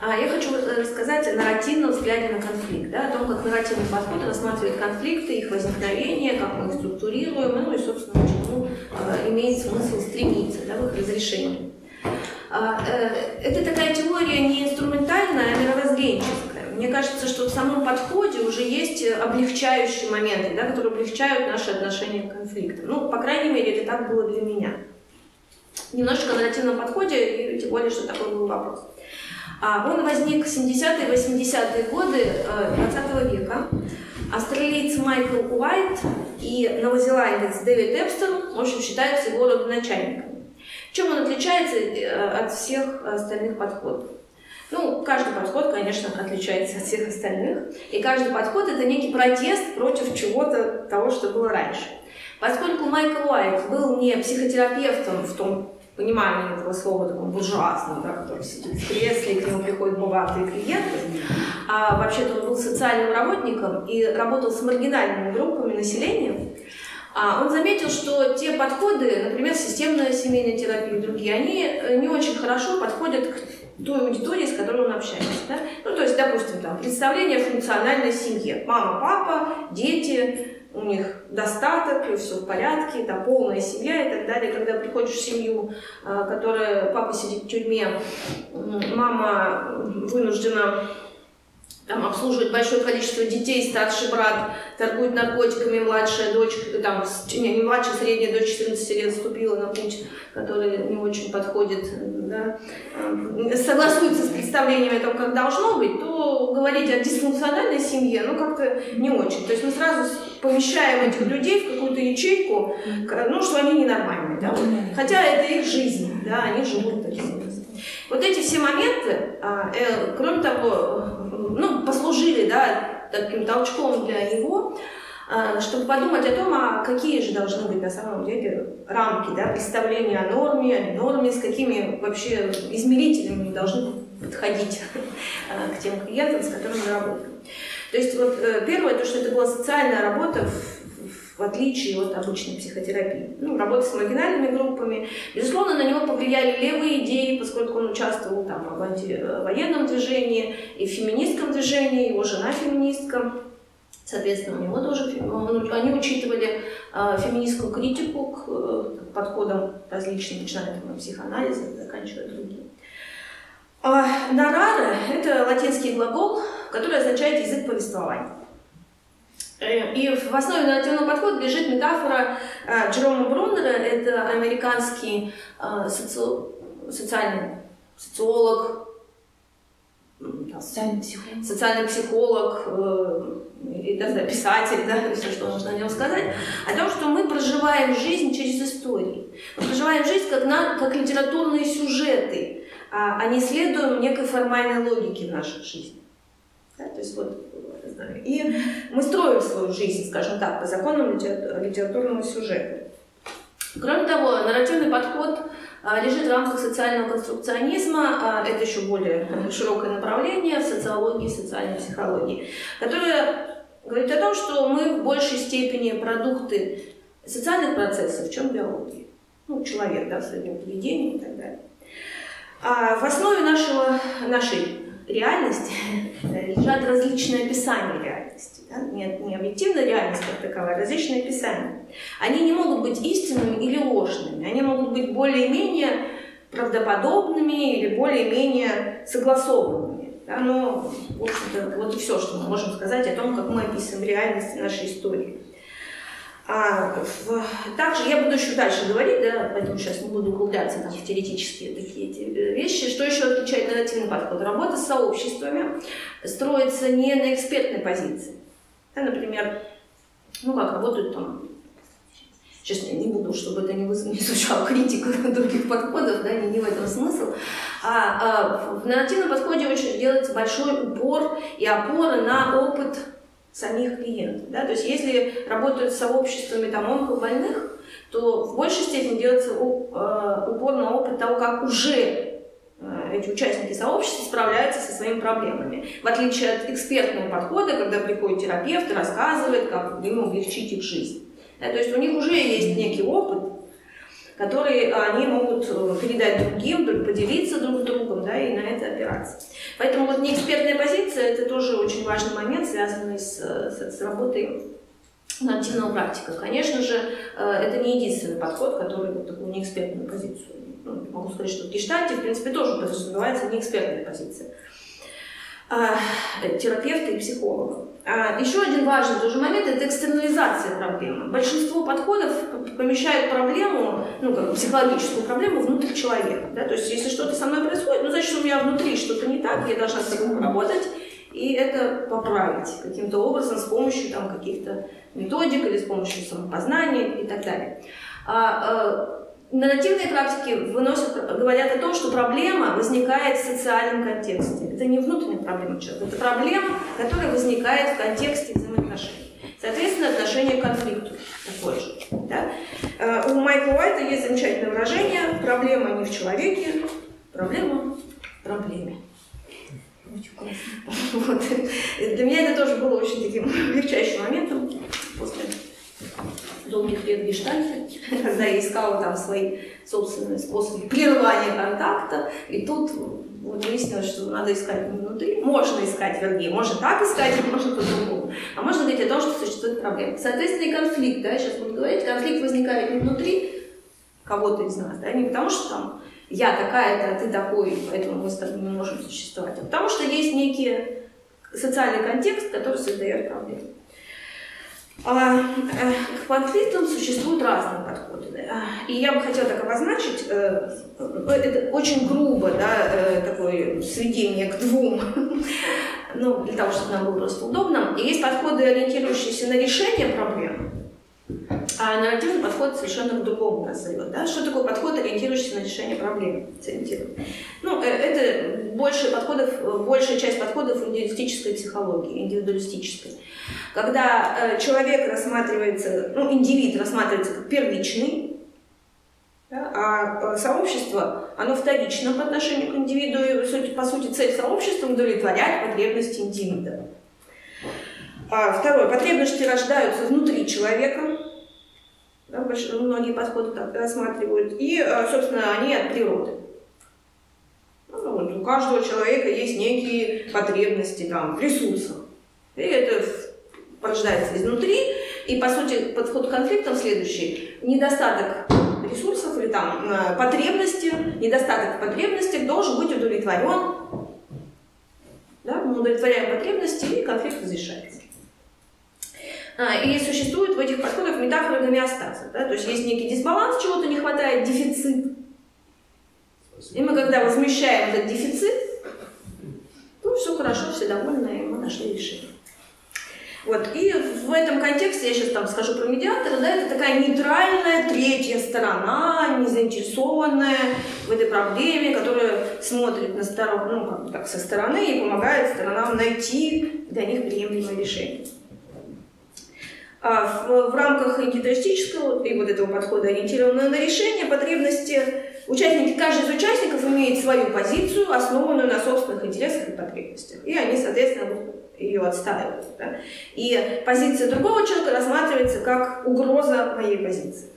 А, я хочу э, рассказать о нарративном взгляде на конфликт, да, о том, как нарративный подход рассматривает конфликты, их возникновение, как мы их структурируем, ну и, собственно, к э, имеет смысл стремиться да, в их разрешении. А, э, это такая теория не инструментальная, а мировоззренческая. Мне кажется, что в самом подходе уже есть облегчающие моменты, да, которые облегчают наши отношения к конфликту. Ну, по крайней мере, это так было для меня. Немножечко о нарративном подходе, и тем более, что такой был вопрос. А, он возник в 70-е 80-е годы 20 э, века. Австралиец Майкл Уайт и новозеландец Дэвид Эпстон, в общем, считаются его родоначальниками. Чем он отличается э, от всех остальных подходов? Ну, каждый подход, конечно, отличается от всех остальных. И каждый подход – это некий протест против чего-то того, что было раньше. Поскольку Майкл Уайт был не психотерапевтом в том понимании этого слова таком буржуазном, да, который сидит в кресле, и к нему приходят богатые клиенты, а вообще-то он был социальным работником и работал с маргинальными группами населения, а он заметил, что те подходы, например, системная семейная терапия и другие, они э, не очень хорошо подходят к той аудитории, с которой он общается. Да? Ну, то есть, допустим, там, представление о функциональной семье. Мама, папа, дети, у них достаток, и все в порядке, там полная семья и так далее. Когда приходишь в семью, а, которая папа сидит в тюрьме, мама вынуждена там обслуживает большое количество детей, старший брат торгует наркотиками, младшая дочь, там, не, не младшая, средняя дочь 14 лет вступила на путь, который не очень подходит, да, согласуется с представлениями о том, как должно быть, то говорить о дисфункциональной семье, ну, как-то не очень. То есть мы сразу помещаем этих людей в какую-то ячейку, ну, что они ненормальные, да, хотя это их жизнь, да, они живут таким образом. Вот эти все моменты, а, э, кроме того, ну, послужили да, таким толчком для него, а, чтобы подумать о том, а какие же должны быть на самом деле рамки, да, представления о норме, о норме, с какими вообще измерителями должны подходить а, к тем клиентам, с которыми работаем. То есть вот э, первое, то, что это была социальная работа в в отличие от обычной психотерапии. Ну, работа с маргинальными группами. Безусловно, на него повлияли левые идеи, поскольку он участвовал там, в антивоенном движении и в феминистском движении, его жена феминистка. Соответственно, у него тоже они учитывали э, феминистскую критику к, э, подходам различным, начиная от психоанализа, заканчивая другими. А нарара – это латинский глагол, который означает язык повествования. Э, и в основе нарративного подхода лежит метафора э, Джерома Бруннера, это американский э, соци... социальный социолог, социальный психолог, социальный психолог и да, писатель, да, все, что можно о нем сказать, о том, что мы проживаем жизнь через истории. Мы проживаем жизнь как, на, как литературные сюжеты, а, а не следуем некой формальной логике в нашей жизни. Да, то есть вот и мы строим свою жизнь, скажем так, по законам литературного сюжета. Кроме того, нарративный подход а, лежит в рамках социального конструкционизма, а, это еще более широкое направление в социологии и социальной психологии, которое говорит о том, что мы в большей степени продукты социальных процессов, чем биологии. Ну, человек, да, в своем поведении и так далее. А в основе нашего, нашей реальности лежат различные описания реальности. Да? Не, не объективная реальность как таковая, а различные описания. Они не могут быть истинными или ложными. Они могут быть более-менее правдоподобными или более-менее согласованными. Да? Но, в общем-то, вот и все, что мы можем сказать о том, как мы описываем реальность нашей истории. А, в, также я буду еще дальше говорить, да, поэтому сейчас не буду углубляться там, в теоретические такие эти э, вещи. Что еще отличает нарративный подход? Работа с сообществами строится не на экспертной позиции. Да, например, ну как работают там Сейчас я не буду, чтобы это не, не звучало критика других подходов, да, не, не в этом смысл. А, а в нарративном подходе очень делается большой упор и опора на опыт самих клиентов. Да? То есть если работают с сообществами там, онкобольных, то в большей степени делается э, упор на опыт того, как уже э, эти участники сообщества справляются со своими проблемами. В отличие от экспертного подхода, когда приходит терапевт и рассказывает, как им облегчить их жизнь. Да, то есть у них уже есть некий опыт, которые они могут э, передать другим, поделиться друг с другом, да, и на это опираться. Поэтому вот неэкспертная позиция – это тоже очень важный момент, связанный с, с, с работой активного практика. Конечно же, э, это не единственный подход, который вот такую неэкспертную позицию. Ну, могу сказать, что в гештальте, в принципе, тоже подразумевается неэкспертная позиция. А, терапевта и психолога. А, еще один важный тоже момент – это экстернализация проблемы. Большинство подходов помещают проблему, ну, как психологическую проблему внутрь человека. Да? То есть, если что-то со мной происходит, ну, значит, у меня внутри что-то не так, я должна с собой работать и это поправить каким-то образом с помощью там, каких-то методик или с помощью самопознания и так далее. Нарративные практики выносят, говорят о том, что проблема возникает в социальном контексте. Это не внутренняя проблема человека, это проблема, которая возникает в контексте взаимоотношений. Соответственно, отношение к конфликту такое же. Да? Э, у Майкла Уайта есть замечательное выражение «проблема не в человеке, проблема в проблеме». Очень классно. Вот. Для меня это тоже было очень таким легчайшим моментом после долгих лет гештальта, когда я искала там свои собственные способы прерывания контакта, и тут вот выяснилось, что надо искать внутри. Можно искать, вернее, можно так искать, можно по-другому. А можно говорить о том, что существует проблема. Соответственно, и конфликт, да, сейчас буду говорить, конфликт возникает не внутри кого-то из нас, да, не потому что там я такая-то, а ты такой, поэтому мы с тобой не можем существовать, а потому что есть некий социальный контекст, который создает проблему. А, э, к конфликтам существуют разные подходы. И я бы хотела так обозначить, э, это очень грубо, да, э, такое сведение к двум, ну, для того, чтобы нам было просто удобно. И есть подходы, ориентирующиеся на решение проблем, а нарративный подход совершенно к другому нас зовет. Да? Что такое подход, ориентирующийся на решение проблем? Ну, это большая, подходов, большая часть подходов индивидуалистической психологии, индивидуалистической когда э, человек рассматривается, ну, индивид рассматривается как первичный, да, а э, сообщество, оно вторично по отношению к индивиду, и, по сути, цель сообщества – удовлетворять потребности индивида. А, второе. Потребности рождаются внутри человека, многие подходы так рассматривают, и, э, собственно, они от природы. Ну, вот, у каждого человека есть некие потребности там, в ресурсах. И это порождается изнутри, и, по сути, подход к конфликтам следующий. Недостаток ресурсов или там э, потребности, недостаток в потребностях должен быть удовлетворен. Да? Мы удовлетворяем потребности, и конфликт разрешается. А, и существует в этих подходах метафора гомеостаза. Да? То есть есть некий дисбаланс, чего-то не хватает, дефицит. И мы когда возмещаем этот дефицит, то все хорошо, все довольны, и мы нашли решение. Вот. И в этом контексте, я сейчас там скажу про медиатора, да, это такая нейтральная третья сторона, не заинтересованная в этой проблеме, которая смотрит на сторону, ну, как так, со стороны и помогает сторонам найти для них приемлемое решение. А в, в рамках индивидуалистического и вот этого подхода, ориентированного на решение, потребности участники, каждый из участников имеет свою позицию, основанную на собственных интересах и потребностях. И они, соответственно, ее отстаивают. Да? И позиция другого человека рассматривается как угроза моей позиции.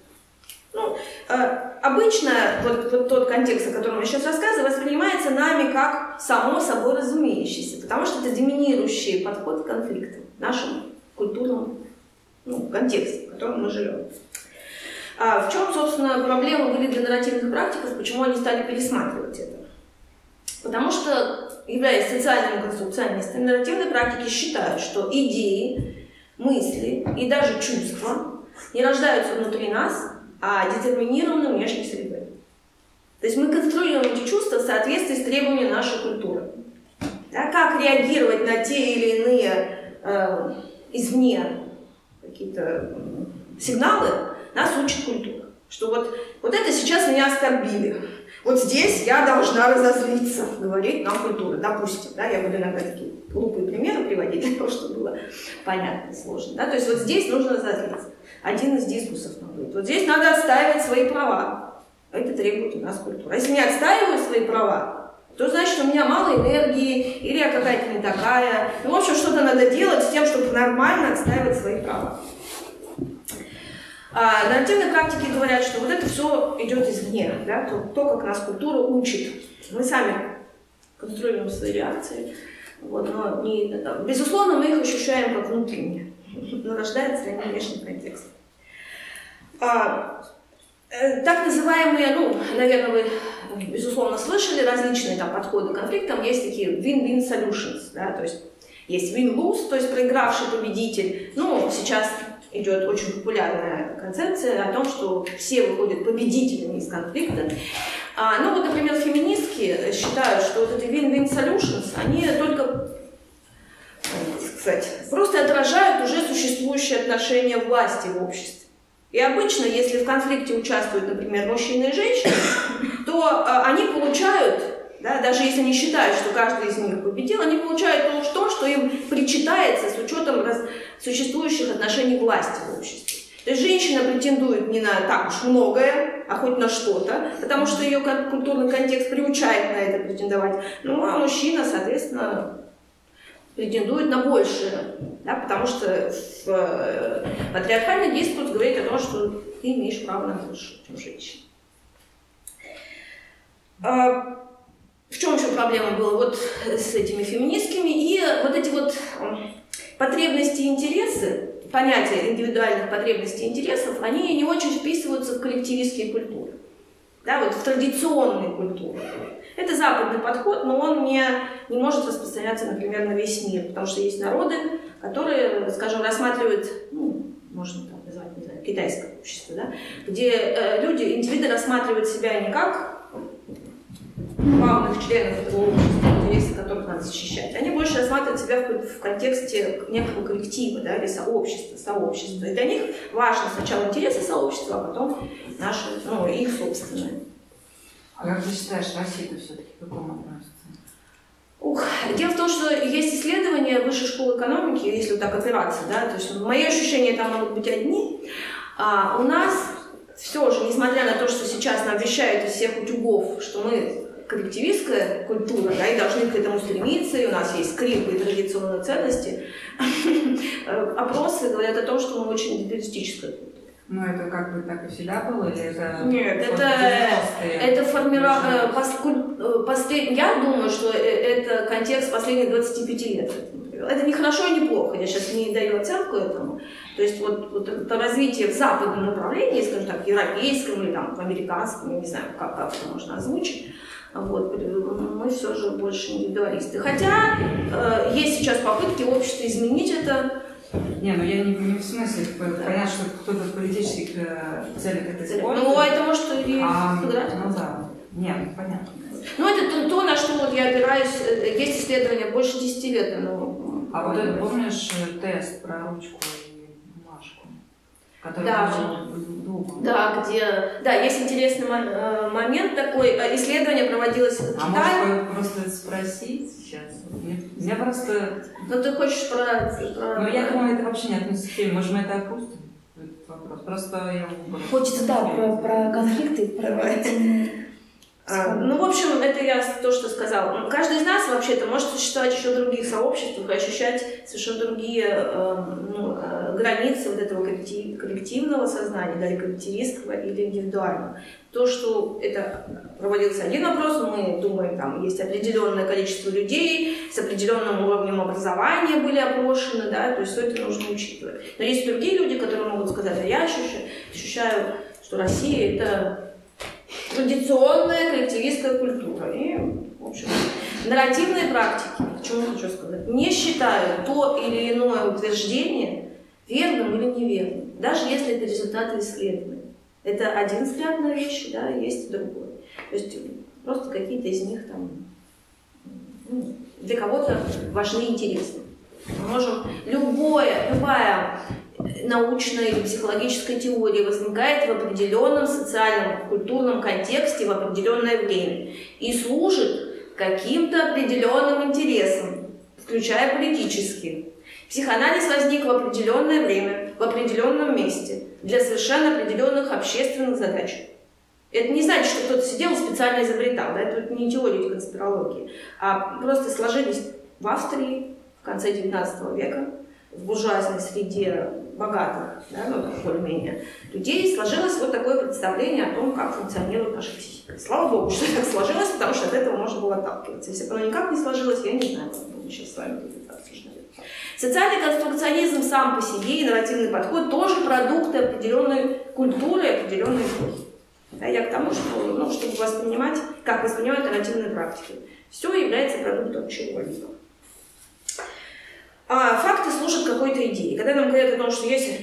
Ну, э, обычно вот, вот тот контекст, о котором я сейчас рассказываю, воспринимается нами как само собой разумеющийся, потому что это доминирующий подход к конфликтам в нашем культурном ну, контексте, в котором мы живем. А в чем, собственно, проблемы были для нарративных практиков, почему они стали пересматривать это? Потому что являясь социальными конструкционистами, нарративные практики считают, что идеи, мысли и даже чувства не рождаются внутри нас, а детерминированы внешней средой. То есть мы конструируем эти чувства в соответствии с требованиями нашей культуры. Да, как реагировать на те или иные э, извне какие-то сигналы, нас учит культура. Что вот, вот это сейчас меня оскорбили. Вот здесь я должна разозлиться, говорит нам культура, допустим. Да, я буду иногда такие глупые примеры приводить для того, чтобы было понятно, сложно. Да? То есть вот здесь нужно разозлиться. Один из дискуссов нам будет. Вот здесь надо отстаивать свои права. Это требует у нас культура. А если не отстаиваю свои права, то значит, у меня мало энергии, или я какая-то не такая. Ну, в общем, что-то надо делать с тем, чтобы нормально отстаивать свои права. А нарративные практики говорят, что вот это все идет извне, да, то, то, как нас культура учит. Мы сами конструируем свои реакции, вот, но не, безусловно, мы их ощущаем как внутренние, но рождается они внешний контекст. А, э, так называемые, ну, наверное, вы, безусловно, слышали различные там подходы к конфликтам, есть такие win-win solutions, да, то есть есть win-lose, то есть проигравший победитель. Ну, сейчас идет очень популярная концепция о том, что все выходят победителями из конфликта. А, ну вот, например, феминистки считают, что вот эти win-win solutions, они только сказать, просто отражают уже существующие отношения власти в обществе. И обычно, если в конфликте участвуют, например, мужчины и женщины, то а, они получают да, даже если они считают, что каждый из них победил, они получают то, что им причитается с учетом раз... существующих отношений власти в обществе. То есть женщина претендует не на так уж многое, а хоть на что-то, потому что ее культурный контекст приучает на это претендовать. Ну, а мужчина, соответственно, претендует на большее, да, потому что в э, патриархальный дискурс говорит о том, что ты имеешь право на больше, чем женщина. А, в чем еще проблема была вот с этими феминистками? И вот эти вот потребности и интересы, понятия индивидуальных потребностей и интересов, они не очень вписываются в коллективистские культуры. Да, вот в традиционные культуры. Это западный подход, но он не, не может распространяться, например, на весь мир, потому что есть народы, которые, скажем, рассматривают, ну, можно так назвать, не знаю, китайское общество, да, где э, люди, индивиды рассматривают себя не как главных членов этого общества, интересы которых надо защищать, они больше рассматривают себя в, в контексте некого коллектива да, или сообщества, сообщества. И для них важно сначала интересы сообщества, а потом наши, ну, их собственные. А как ты считаешь, Россия-то все-таки к какому относится? Ух, дело в том, что есть исследования высшей школы экономики, если вот так опираться, да, то есть мои ощущения там могут быть одни, а у нас все же, несмотря на то, что сейчас нам вещают из всех утюгов, что мы коллективистская культура, да, и должны к этому стремиться, и у нас есть скрипы и традиционные ценности, опросы говорят о том, что мы очень индивидуалистическая. Ну, это как бы так и всегда было, или это... Нет, это, это формирование... Э, послед... Я думаю, что э, это контекст последних 25 лет. Это не хорошо и не плохо, я сейчас не даю оценку этому. То есть вот, вот это развитие в западном направлении, скажем так, европейском или там, американском, я не знаю, как, как это можно озвучить, вот, мы все же больше индивидуалисты. Хотя э, есть сейчас попытки общества изменить это. Не, ну я не, не в смысле, понятно, что кто-то в политических э, целях это использует. Ну, это может и а, сыграть. Ну да, нет, ну, понятно. Ну, это то, то, на что вот я опираюсь, э, есть исследования больше 10 лет. Ну, а вот это, помнишь э, тест про ручку который да. Да, где, да, есть интересный э, момент такой. Э, исследование проводилось в Китае. А может просто спросить сейчас? Я просто... Ну ты хочешь про... про... Ну я думаю, это вообще не относится к теме. Может, мы это опустим? Этот вопрос. Просто я... Хочется, да, про, про конфликты, про а, ну, в общем, это я то, что сказала. Каждый из нас вообще-то может существовать еще в других сообществах и ощущать совершенно другие э, ну, э, границы вот этого коллектив, коллективного сознания, да, или коллективистского, или индивидуального. То, что это проводился один вопрос, мы думаем, там есть определенное количество людей с определенным уровнем образования были опрошены, да, то есть все это нужно учитывать. Но есть другие люди, которые могут сказать, а я ощущаю, ощущаю что Россия это традиционная коллективистская культура. И, в общем, нарративные практики, что я хочу сказать, не считают то или иное утверждение верным или неверным, даже если это результаты исследований. Это один взгляд на вещи, да, есть другой. То есть просто какие-то из них там ну, для кого-то важны и интересны. Мы можем любое, любая научной или психологической теории возникает в определенном социальном, культурном контексте в определенное время и служит каким-то определенным интересам, включая политические. Психоанализ возник в определенное время, в определенном месте, для совершенно определенных общественных задач. Это не значит, что кто-то сидел и специально изобретал, да? это не теория конспирологии, а просто сложились в Австрии в конце XIX века, в буржуазной среде богатых, да, ну, более-менее, людей сложилось вот такое представление о том, как функционирует наша психика. Слава богу, что так сложилось, потому что от этого можно было отталкиваться. Если бы оно никак не сложилось, я не знаю, как бы мы сейчас с вами тут это обсуждали. Социальный конструкционизм сам по себе и нарративный подход тоже продукты определенной культуры, определенной эпохи. Да, я к тому, что, ну, чтобы воспринимать, как воспринимают нарративные практики. Все является продуктом чего-либо. А факты служат какой-то идее. Когда нам говорят о том, что есть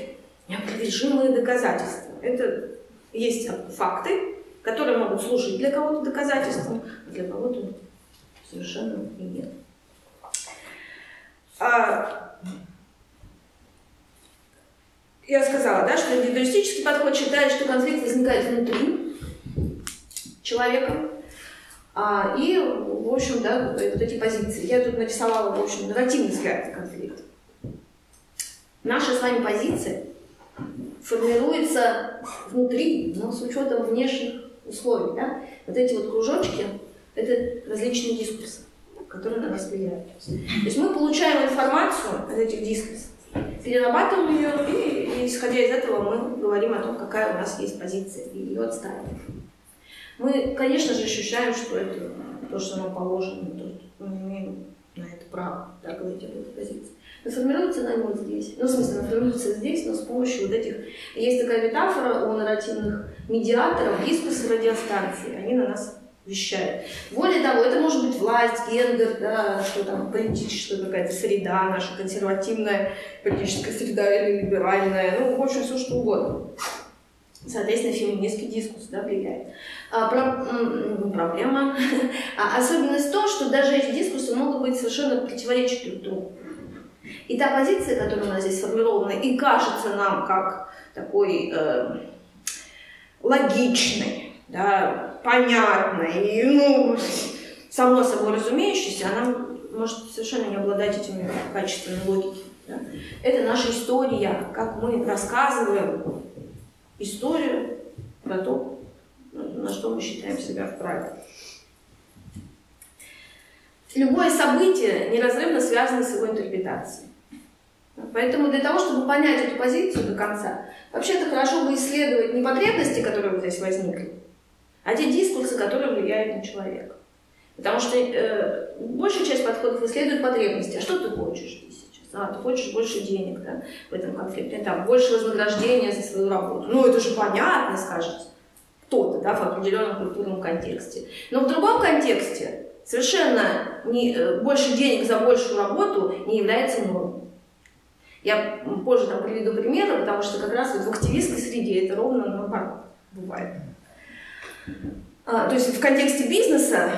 неопровержимые доказательства, это есть факты, которые могут служить для кого-то доказательством, а для кого-то совершенно и нет. А, я сказала, да, что индивидуалистический подход считает, что конфликт возникает внутри человека, а, и, в общем, да, вот эти позиции. Я тут нарисовала, в общем, нарративный взгляд на конфликт. Наша с вами позиция формируется внутри, но с учетом внешних условий. Да? Вот эти вот кружочки – это различные дискурсы, которые на нас влияют. То есть мы получаем информацию от этих дискурсов, перерабатываем ее, и исходя из этого мы говорим о том, какая у нас есть позиция, и ее отстаиваем. Мы, конечно же, ощущаем, что это то, что нам положено, то, мы имеем на это право, да, говорить об этой позиции. Но формируется она вот здесь. Ну, в смысле, она формируется здесь, но с помощью вот этих... Есть такая метафора у нарративных медиаторов, дискурсы радиостанции. Они на нас вещают. Более того, это может быть власть, гендер, да, что там политическая какая-то среда, наша консервативная политическая среда или либеральная, ну, в общем, все что угодно. Соответственно, феминистский дискурс да, влияет. А, про, проблема. А особенность в том, что даже эти дискурсы могут быть совершенно противоречить друг другу. И та позиция, которая у нас здесь сформирована, и кажется нам как такой э, логичной, да, понятной, ну, само собой разумеющейся, она может совершенно не обладать этими качествами логики. Да? Это наша история, как мы рассказываем историю про то, на что мы считаем себя вправе. Любое событие неразрывно связано с его интерпретацией. Поэтому для того, чтобы понять эту позицию до конца, вообще-то хорошо бы исследовать не потребности, которые вот здесь возникли, а те дискурсы, которые влияют на человека. Потому что э, большая часть подходов исследует потребности. А что ты хочешь здесь? А, ты хочешь больше денег да, в этом конфликте, там, больше вознаграждения за свою работу. Ну, это же понятно, скажете кто-то да, в определенном культурном контексте. Но в другом контексте совершенно не, э, больше денег за большую работу не является нормой. Я позже там приведу примеры, потому что как раз вот в активистской среде это ровно наоборот бывает. А, то есть в контексте бизнеса,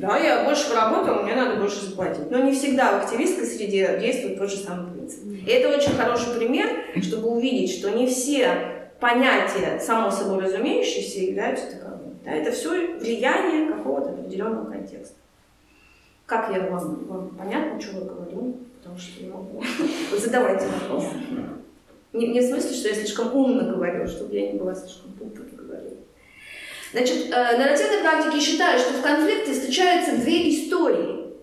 да, я больше поработал, мне надо больше заплатить. Но не всегда в активистской среде действует тот же самый принцип. И это очень хороший пример, чтобы увидеть, что не все понятия, само собой разумеющиеся, являются таковыми. Да, это все влияние какого-то определенного контекста. Как я вам, вам понятно, что я говорю? Потому что я могу. Вот задавайте вопрос. Не, не в смысле, что я слишком умно говорю, чтобы я не была слишком говорю. Значит, э, нарративные практики считают, что в конфликте встречаются две истории,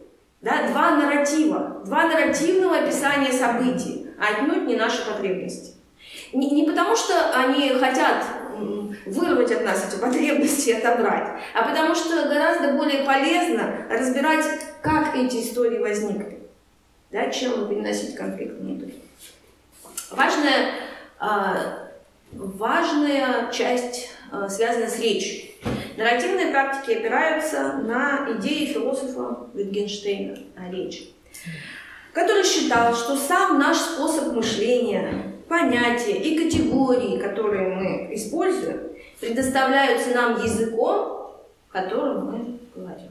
да, два нарратива, два нарративного описания событий, а отнюдь не наши потребности. Не, не потому, что они хотят вырвать от нас эти потребности и отобрать, а потому что гораздо более полезно разбирать, как эти истории возникли, да, чем переносить конфликт внутрь. Важная, а, важная часть а, связана с речью. Нарративные практики опираются на идеи философа Wittgensteina о речи, который считал, что сам наш способ мышления понятия и категории, которые мы используем, предоставляются нам языком, которым мы говорим.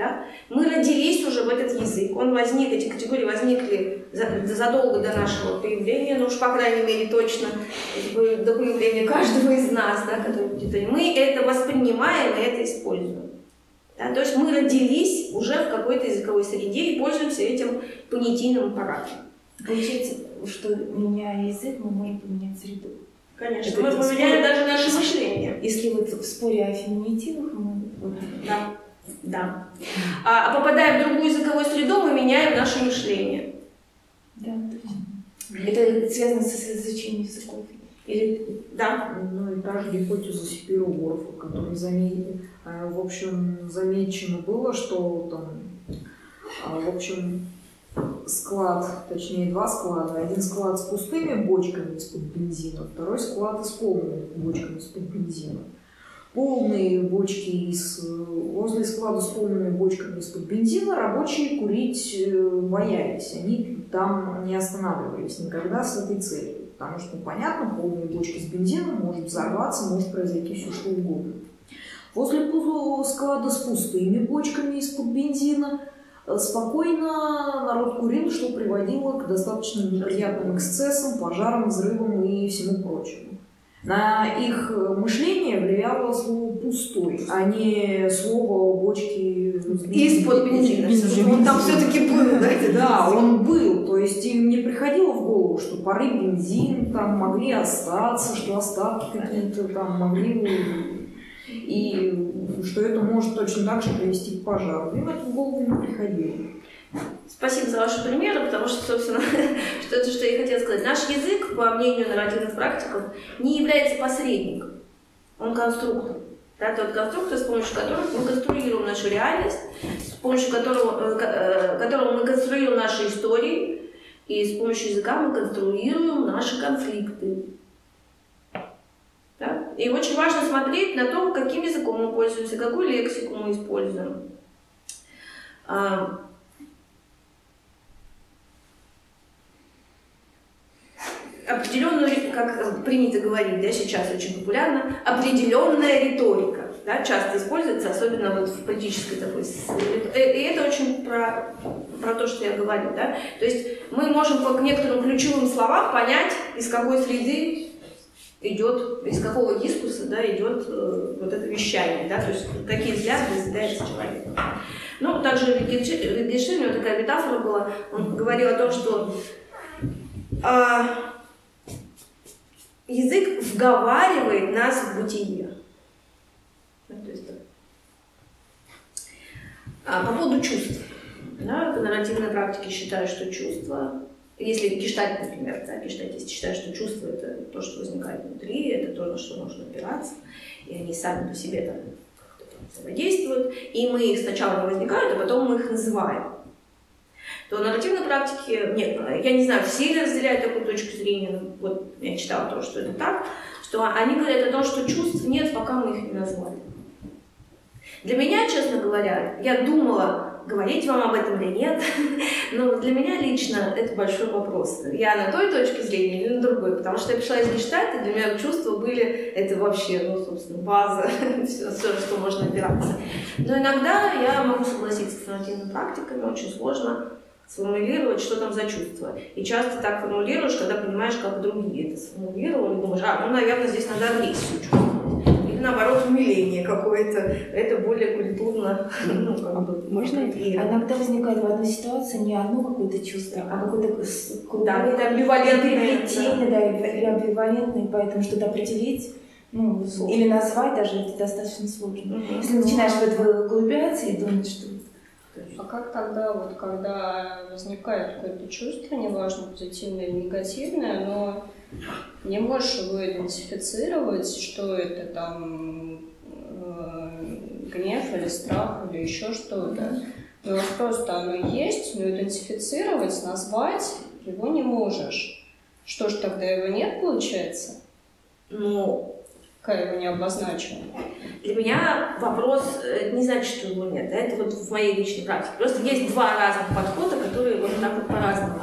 Да? Мы родились уже в этот язык, он возник, эти категории возникли задолго до нашего появления, ну уж по крайней мере точно до появления каждого из нас, да, который мы это воспринимаем и это используем. Да? То есть мы родились уже в какой-то языковой среде и пользуемся этим понятийным аппаратом. Получается, что меняя язык, мы можем поменять среду. Конечно, это мы поменяем даже наше мышление. Если вот в споре о феминитивах мы... Да, да. А, а попадая в другую языковую среду, мы меняем наше мышление. Да, точно. Это связано с изучением языков. Или да? Ну и та же гипотеза Сипирогорфа, который заметил, в общем, замечено было, что там, а, в общем, склад, точнее два склада. Один склад с пустыми бочками из-под бензина, второй склад с полными бочками из-под бензина. Полные бочки из... Возле склада с полными бочками из-под бензина рабочие курить э, боялись. Они там не останавливались никогда с этой целью. Потому что, ну, понятно, полные бочки с бензином может взорваться, может произойти все что угодно. Возле склада с пустыми бочками из-под бензина Э, спокойно народ курил, что приводило к достаточно неприятным эксцессам, пожарам, взрывам и всему прочему. На их мышление влияло слово «пустой», а не слово «бочки из-под бензина. Он там все-таки был, да? Да, он был. То есть им не приходило в голову, что пары бензин там могли остаться, что остатки какие-то там могли и что это может точно так же привести к пожару. Им это в голову не приходило. Спасибо за ваши примеры, потому что, собственно, что это, что я хотела сказать. Наш язык, по мнению нарративных практиков, не является посредником. Он конструктор. Да, тот конструктор, с помощью которого мы конструируем нашу реальность, с помощью которого, э, э, которого мы конструируем наши истории, и с помощью языка мы конструируем наши конфликты. Да? И очень важно смотреть на то, каким языком мы пользуемся, какую лексику мы используем. Определенную, как принято говорить, да, сейчас очень популярно, определенная риторика. Да, часто используется, особенно вот в политической такой э, И это очень про, про то, что я говорю. Да? То есть мы можем по некоторым ключевым словам понять, из какой среды идет, из какого дискурса да, идет э, вот это вещание, да, то есть какие взгляды разделяется человек. Ну, также Wittgenstein, у него такая метафора была, он говорил о том, что э, язык вговаривает нас в бытие. Есть, а, по поводу чувств. Да, в нарративной практике считают, что чувства если гештальт, например, да, гештальтисты считают, что чувство – это то, что возникает внутри, это то, на что нужно опираться, и они сами по себе там взаимодействуют, и мы их сначала возникают, а потом мы их называем. То в нарративной практике, нет, я не знаю, все ли разделяют такую точку зрения, вот я читала то, что это так, что они говорят о том, что чувств нет, пока мы их не назвали. Для меня, честно говоря, я думала, говорить вам об этом или нет. Но для меня лично это большой вопрос. Я на той точке зрения или на другой, потому что я пришла из Гештальта, для меня чувства были, это вообще, ну, собственно, база, все, все, что можно опираться. Но иногда я могу согласиться с формативными практиками, очень сложно сформулировать, что там за чувство. И часто так формулируешь, когда понимаешь, как другие это сформулировали, думаешь, а, ну, наверное, здесь надо агрессию чувствовать наоборот, умиление какое-то. Это более культурно. Ну, как бы, Можно? Иногда возникает в одной ситуации не одно какое-то чувство, а какое-то да, это амбивалентное. Да, да, или амбивалентное, поэтому что-то определить ну, или назвать даже это достаточно сложно. Угу. Если начинаешь в это углубляться и думать, что а как тогда, вот, когда возникает какое-то чувство, неважно, позитивное или негативное, но не можешь его идентифицировать, что это там э, гнев или страх или еще что-то. Но просто оно есть, но идентифицировать, назвать его не можешь. Что ж тогда его нет, получается? Ну, Какая его не обозначена? Для меня вопрос э, не значит, что его нет. Да? Это вот в моей личной практике. Просто есть два разных подхода, которые вот так вот по-разному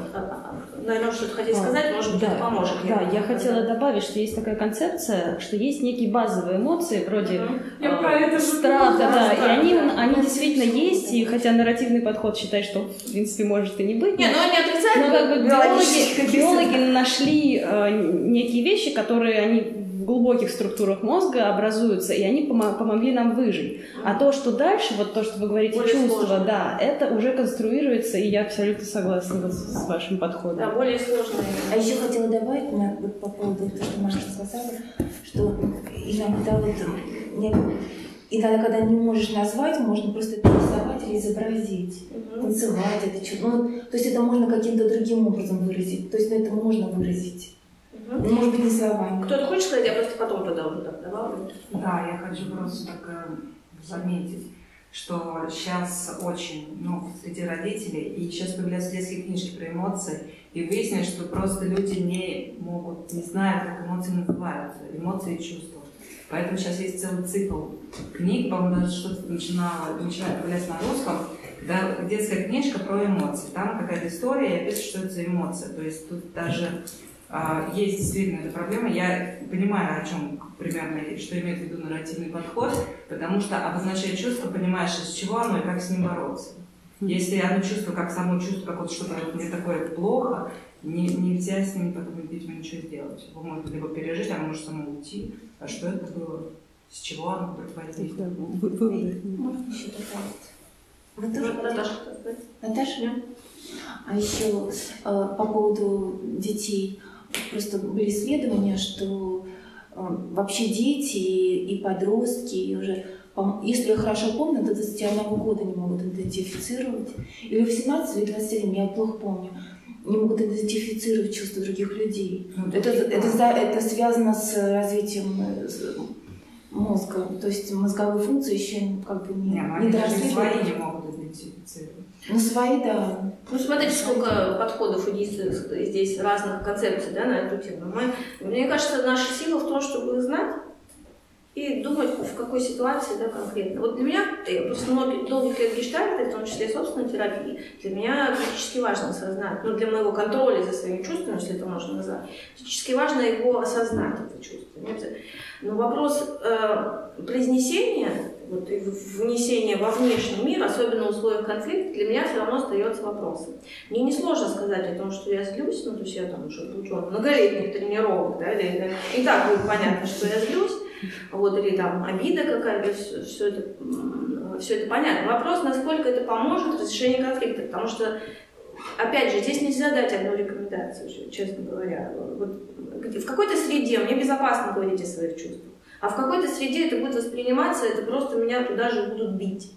наверное, что-то хотели а, сказать, может быть, да, это поможет. Да, я хотела добавить, что есть такая концепция, что есть некие базовые эмоции, вроде э, страха, да, и они, они действительно есть, и хотя нарративный подход считает, что, в принципе, может и не быть. Не, но они отрицают. Но как бы биологи, биологи нашли э, некие вещи, которые они глубоких структурах мозга образуются, и они пом- помогли нам выжить. А то, что дальше, вот то, что вы говорите, более чувство, сложно. да, это уже конструируется, и я абсолютно согласна вот с вашим подходом. Да, более сложно. А еще хотела добавить на, вот, по поводу того, что Маша сказала, что иногда вот не, И тогда, когда не можешь назвать, можно просто это рисовать или изобразить, танцевать это что ну, То есть это можно каким-то другим образом выразить. То есть это можно выразить. Ну, может быть, не словами. Кто-то хочет сказать, я просто потом тогда уже так добавлю. Да, я хочу просто так э, заметить, что сейчас очень, ну, среди родителей, и сейчас появляются детские книжки про эмоции, и выяснилось, что просто люди не могут, не знают, как эмоции называются, эмоции и чувства. Поэтому сейчас есть целый цикл книг, по-моему, даже что-то начинало, начинает появляться на русском, да, детская книжка про эмоции. Там какая-то история, и описывает, что это за эмоция. То есть тут даже есть действительно эта проблема. Я понимаю, о чем примерно, что имеет в виду нарративный подход, потому что обозначая чувство, понимаешь, из чего оно и как с ним бороться. Если одно чувство, как само чувство, как вот что-то вот мне такое плохо, не, нельзя с ним потом, видимо, ничего сделать. Его можно либо пережить, а может само уйти. А что это было? С чего оно возникло? Можно еще добавить? Вы тоже Наташа? Наташа? А еще э, по поводу детей. Просто были исследования, что э, вообще дети и подростки, и уже, если я хорошо помню, до 21 года не могут идентифицировать, или в 17 или 21, я плохо помню, не могут идентифицировать чувства других людей. Ну, это, это, это, это связано с развитием э, мозга, то есть мозговые функции еще как бы не, не, не доросли. свои не могут идентифицировать. Ну, свои, да. Ну, смотрите, сколько подходов и здесь разных концепций да, на эту тему. Мы, мне кажется, наша сила в том, чтобы знать, и думать, в какой ситуации да, конкретно. Вот для меня, я после многих, долгих лет гештальта, в том числе собственной терапии, для меня критически важно осознать, ну, для моего контроля за своими чувствами, если это можно назвать, критически важно его осознать, это чувство. Но вопрос э, произнесения вот, и внесения во внешний мир, особенно в условиях конфликта, для меня все равно остается вопросом. Мне несложно сказать о том, что я злюсь, ну, то есть я там уже ученый многолетних тренировок, да, или, и так будет понятно, что я злюсь, вот, или там обида какая-то, все, все, это, все это понятно. Вопрос, насколько это поможет в разрешении конфликта, потому что, опять же, здесь нельзя дать одну рекомендацию, честно говоря. Вот, в какой-то среде мне безопасно говорить о своих чувствах, а в какой-то среде это будет восприниматься, это просто меня туда же будут бить.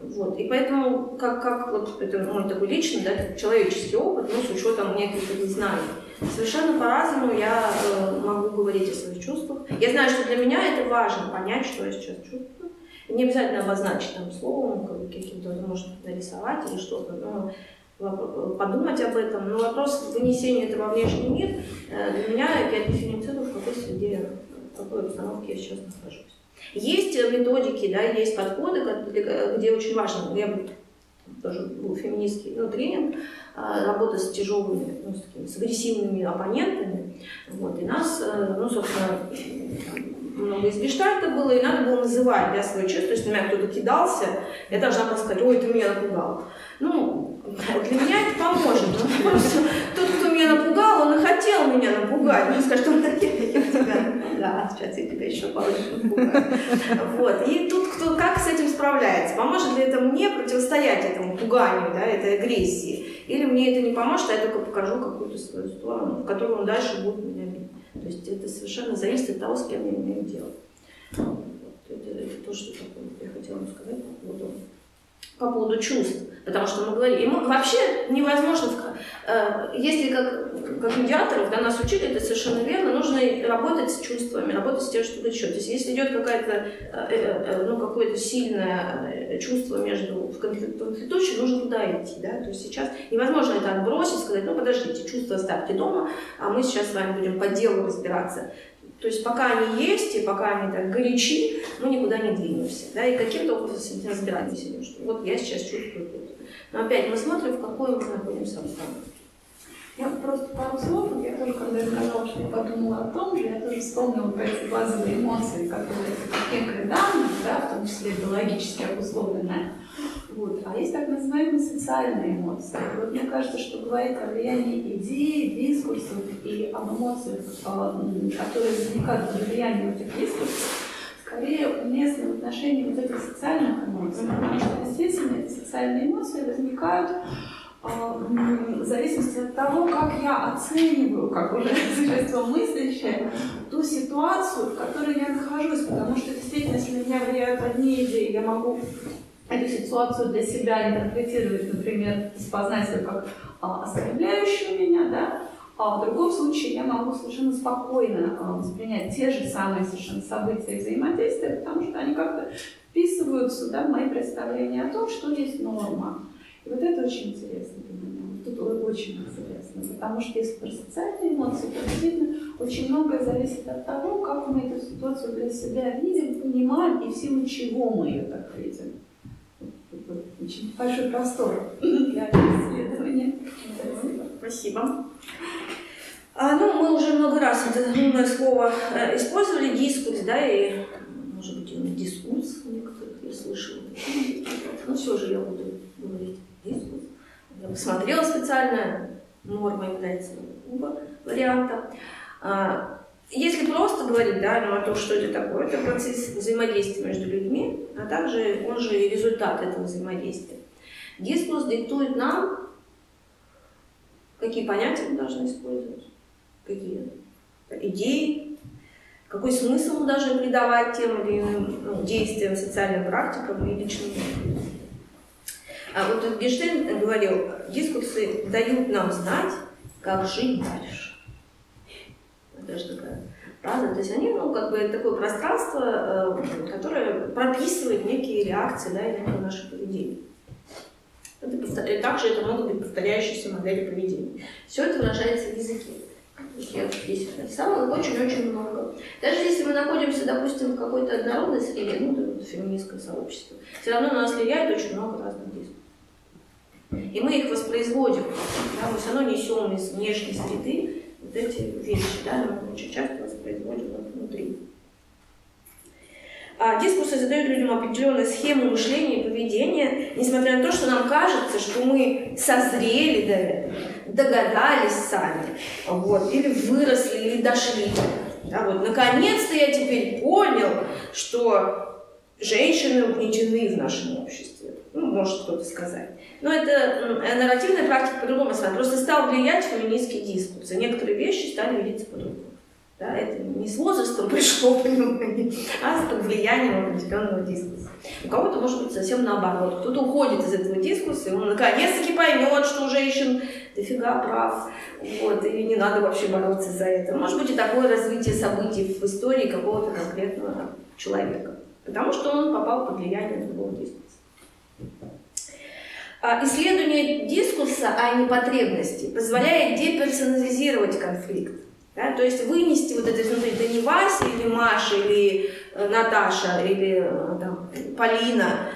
Вот. И поэтому, как, как вот это мой такой личный, да, человеческий опыт, ну, с учетом некоторых знаний, Совершенно по-разному я э, могу говорить о своих чувствах. Я знаю, что для меня это важно, понять, что я сейчас чувствую. Не обязательно обозначить там словом, каким-то, можно нарисовать или что-то, но подумать об этом. Но вопрос вынесения этого во внешний мир, э, для меня я дифференцирую, в какой среде, в какой обстановке я сейчас нахожусь. Есть методики, да, есть подходы, где очень важно, я тоже был феминистский ну, тренинг, а, работа с тяжелыми, ну, с, такими, с агрессивными оппонентами. Вот, и нас, э, ну, собственно, много из гештальта было, и надо было называть для своего чувства. То есть на меня кто-то кидался, я должна была сказать, ой, ты меня напугал. Ну, для меня это поможет. Ну, тот, кто меня напугал, он и хотел меня напугать. Он скажет, он так, я тебя, да, сейчас я тебя еще получше напугаю. Вот. И тут кто как с этим справляется? Поможет ли это мне противостоять этому пуганию, да, этой агрессии? Или мне это не поможет, а я только покажу какую-то свою сторону, в которую он дальше будет меня бить. То есть это совершенно зависит от того, с кем я имею дело. Вот. Это, это то, что я хотела вам сказать по поводу, по поводу чувств. Потому что мы говорили, ему вообще невозможно, э, если как, как медиаторов да, нас учили, это совершенно верно, нужно работать с чувствами, работать с тем, что еще. То есть если идет какая-то, э, э, ну, какое-то сильное чувство между в конфликтующим, нужно туда идти. Да? То есть сейчас невозможно это отбросить, сказать, ну подождите, чувства оставьте дома, а мы сейчас с вами будем по делу разбираться. То есть пока они есть, и пока они так горячи, мы никуда не двинемся. Да? И каким-то образом с этим разбираемся. Что вот я сейчас чувствую это. Но опять мы смотрим, в какой мы находимся обстановке. Я просто пару слов, я тоже, когда я сказала, что я подумала о том же, я тоже вспомнила про эти базовые эмоции, которые некое данные, да, в том числе биологически обусловленное. Вот. А есть так называемые социальные эмоции. Вот мне кажется, что говорить о влиянии идей, дискурсов и об эмоциях, а, которые возникают при влиянии этих дискурсов, скорее уместно в отношении вот этих социальных эмоций. Потому что действительно эти социальные эмоции возникают а, в зависимости от того, как я оцениваю, как уже существо мыслящее, ту ситуацию, в которой я нахожусь. Потому что действительно, если на меня влияют одни идеи, я могу эту ситуацию для себя интерпретировать, например, ее как а, оскорбляющую меня, да, а в другом случае я могу совершенно спокойно а, воспринять те же самые совершенно события и взаимодействия, потому что они как-то вписываются да, в мои представления о том, что есть норма. И вот это очень интересно для меня. Тут очень интересно, потому что если про социальные эмоции, то действительно очень многое зависит от того, как мы эту ситуацию для себя видим, понимаем и в силу чего мы ее так видим. Очень большой простор для исследования. Спасибо. А, ну, мы уже много раз это умное слово э, использовали, дискурс, да, и, может быть, и дискурс некоторых я слышала. Но все же я буду говорить дискурс. Я посмотрела специально, норма является оба варианта. А, если просто говорить да, ну, о том, что это такое, это процесс взаимодействия между людьми, а также он же и результат этого взаимодействия. Дискурс диктует нам, какие понятия мы должны использовать, какие идеи, какой смысл мы должны придавать тем или иным ну, действиям, социальным практикам и личным а вот Гештейн говорил, дискурсы дают нам знать, как жить дальше. Это же такая фраза. То есть они, ну, как бы такое пространство, э, которое прописывает некие реакции, да, и некое наше поведение. Это, также это могут быть повторяющиеся модели поведения. Все это выражается в языке. Я здесь написала, очень-очень много. Даже если мы находимся, допустим, в какой-то однородной среде, ну, феминистское сообщество, все равно на нас влияет очень много разных дискурсов. И мы их воспроизводим, да, мы все равно несем из внешней среды вот эти вещи, да, мы очень часто воспроизводим внутри. А дискурсы задают людям определенные схемы мышления и поведения, несмотря на то, что нам кажется, что мы созрели до этого, догадались сами, вот, или выросли, или дошли. Да, вот, наконец-то я теперь понял, что женщины угнетены в нашем обществе. Ну, может кто-то сказать. Но это нарративная практика по-другому стала. Просто стал влиять феминистский дискурс. И некоторые вещи стали видеться по-другому. Да, это не с возрастом пришло понимание, а с влиянием определенного дискурса. У кого-то может быть совсем наоборот. Кто-то уходит из этого дискурса, и он наконец-таки поймет, что у женщин дофига прав, вот, и не надо вообще бороться за это. Может быть и такое развитие событий в истории какого-то конкретного человека. Потому что он попал под влияние другого дискурса. А, исследование дискурса, а не потребности, позволяет деперсонализировать конфликт. Да? То есть вынести вот это изнутри, это не Вася или Маша, или э, Наташа, или э, там, Полина,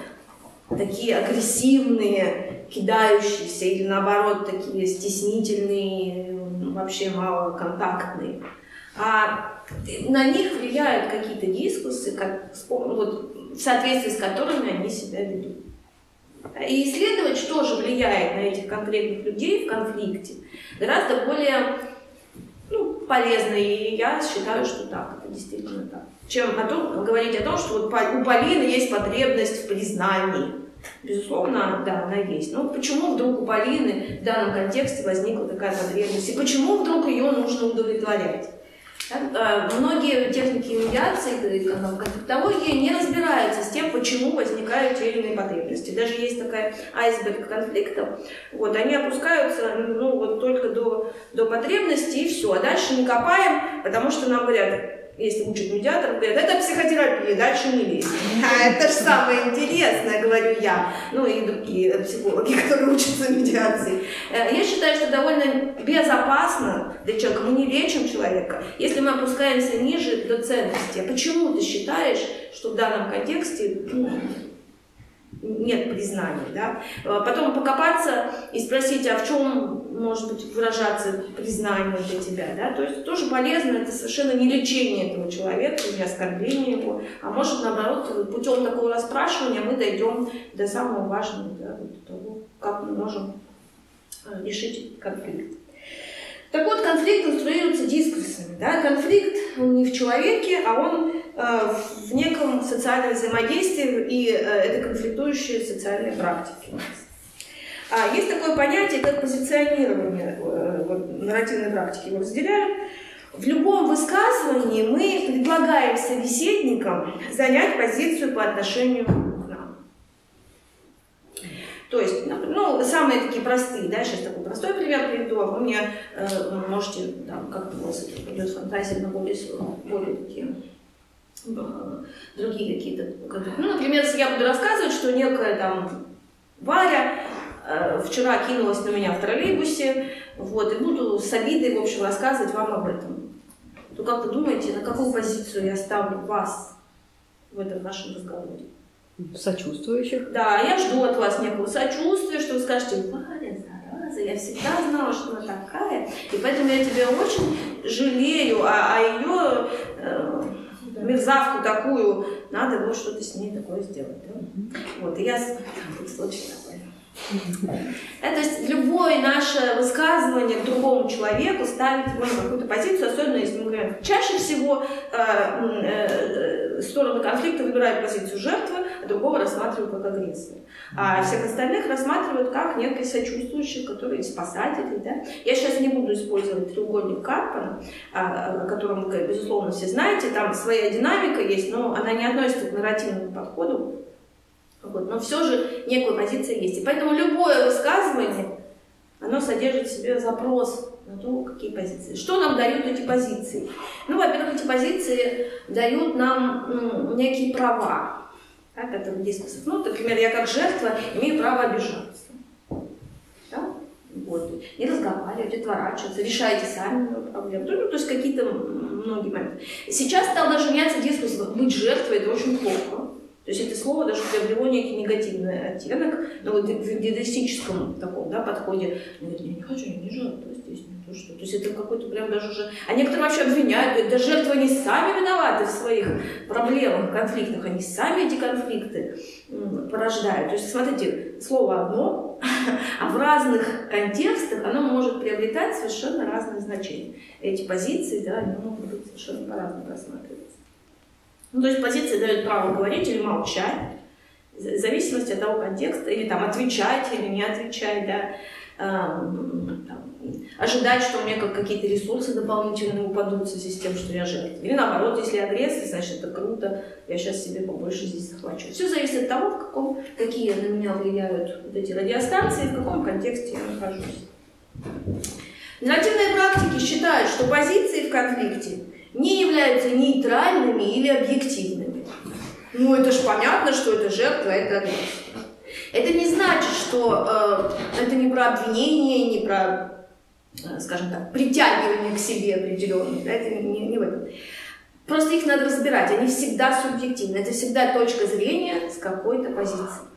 такие агрессивные, кидающиеся, или наоборот, такие стеснительные, вообще малоконтактные. А на них влияют какие-то дискурсы, как, вот, в соответствии с которыми они себя ведут. И исследовать, что же влияет на этих конкретных людей в конфликте, гораздо более ну, полезно. И я считаю, что так, это действительно так. Чем о том, говорить о том, что вот у Полины есть потребность в признании. Безусловно, да, она есть. Но почему вдруг у Полины в данном контексте возникла такая потребность? И почему вдруг ее нужно удовлетворять? А, многие техники медиации, конфликтологии не разбираются с тем, почему возникают те или иные потребности. Даже есть такая айсберг конфликтов, вот, они опускаются ну, вот, только до, до потребностей и все. А дальше не копаем, потому что нам говорят, если учат медиатор, говорят, это психотерапия, дальше не лезь. А это же самое интересное, говорю я. Ну и другие психологи, которые учатся медиации. Э, я считаю, что довольно безопасно для человека, мы не лечим человека, если мы опускаемся ниже до ценности. А почему ты считаешь, что в данном контексте ну, нет признания. Да? А потом покопаться и спросить, а в чем может быть выражаться признание для тебя. Да? То есть тоже полезно, это совершенно не лечение этого человека, не оскорбление его, а может наоборот путем такого расспрашивания мы дойдем до самого важного, да, до того, как мы можем э, решить конфликт. Так вот, конфликт конструируется дискурсами. Да? Конфликт он не в человеке, а он в неком социальном взаимодействии, и э, это конфликтующие социальные практики. А есть такое понятие, как позиционирование э, нарративной практики. Его разделяют. В любом высказывании мы предлагаем собеседникам занять позицию по отношению к нам. То есть, ну, самые такие простые, да, сейчас такой простой пример приведу, а вы мне э, можете, там, как у вас идет фантазия на более, более такие э, другие какие-то. Ну, например, если я буду рассказывать, что некая там Варя э, вчера кинулась на меня в троллейбусе, вот, и буду с обидой, в общем, рассказывать вам об этом. То как вы думаете, на какую позицию я ставлю вас в этом нашем разговоре? Сочувствующих. Да, я жду от вас некого сочувствия, что вы скажете, Варя, зараза, я всегда знала, что она такая, и поэтому я тебя очень жалею, а, а ее э, мерзавку такую, надо вот что-то с ней такое сделать. Да? Вот, и я в случае такой. То есть любое наше высказывание к другому человеку ставит его на какую-то позицию, особенно если мы говорим, чаще всего э, э, стороны конфликта выбирают позицию жертвы, другого рассматривают как агрессора. А всех остальных рассматривают как некое сочувствующих, которые спасатели. Да? Я сейчас не буду использовать треугольник Карпана, о котором вы, безусловно, все знаете, там своя динамика есть, но она не относится к нарративному подходу. Вот. Но все же некая позиция есть. И поэтому любое высказывание, оно содержит в себе запрос на то, какие позиции. Что нам дают эти позиции? Ну, во-первых, эти позиции дают нам некие права, да, которые дискуссов. Ну, например, я как жертва имею право обижаться. Да? Вот. Не разговаривать, отворачиваться, решайте сами проблемы. Ну, то есть какие-то многие моменты. Сейчас стал даже меняться дискурс. Быть жертвой – это очень плохо. То есть это слово даже приобрело некий негативный оттенок, но вот в идеалистическом таком да, подходе, ну, говорит, я не хочу, я не жертва здесь, то что. То есть это какой-то прям даже уже... А некоторые вообще обвиняют, говорят, жертвы не сами виноваты в своих проблемах, конфликтах, они сами эти конфликты порождают. То есть, смотрите, слово одно, а в разных контекстах оно может приобретать совершенно разные значения. Эти позиции, да, они могут быть совершенно по-разному рассматриваться. Ну, то есть позиция дает право говорить или молчать, в зависимости от того контекста, или там отвечать или не отвечать, да, там, ожидать, что меня как какие-то ресурсы дополнительные упадут в связи тем, что я жертва. Или наоборот, если я агрессор, значит это круто, я сейчас себе побольше здесь захвачу. Все зависит от того, в каком, какие на меня влияют вот эти радиостанции, в каком контексте я нахожусь. Нарративные практики считают, что позиции в конфликте не являются нейтральными или объективными. Ну, это же понятно, что это жертва, это агрессия. Это не значит, что э, это не про обвинение, не про, скажем так, притягивание к себе определенное. Да? Это не, не в этом. Просто их надо разбирать. Они всегда субъективны. Это всегда точка зрения с какой-то позиции.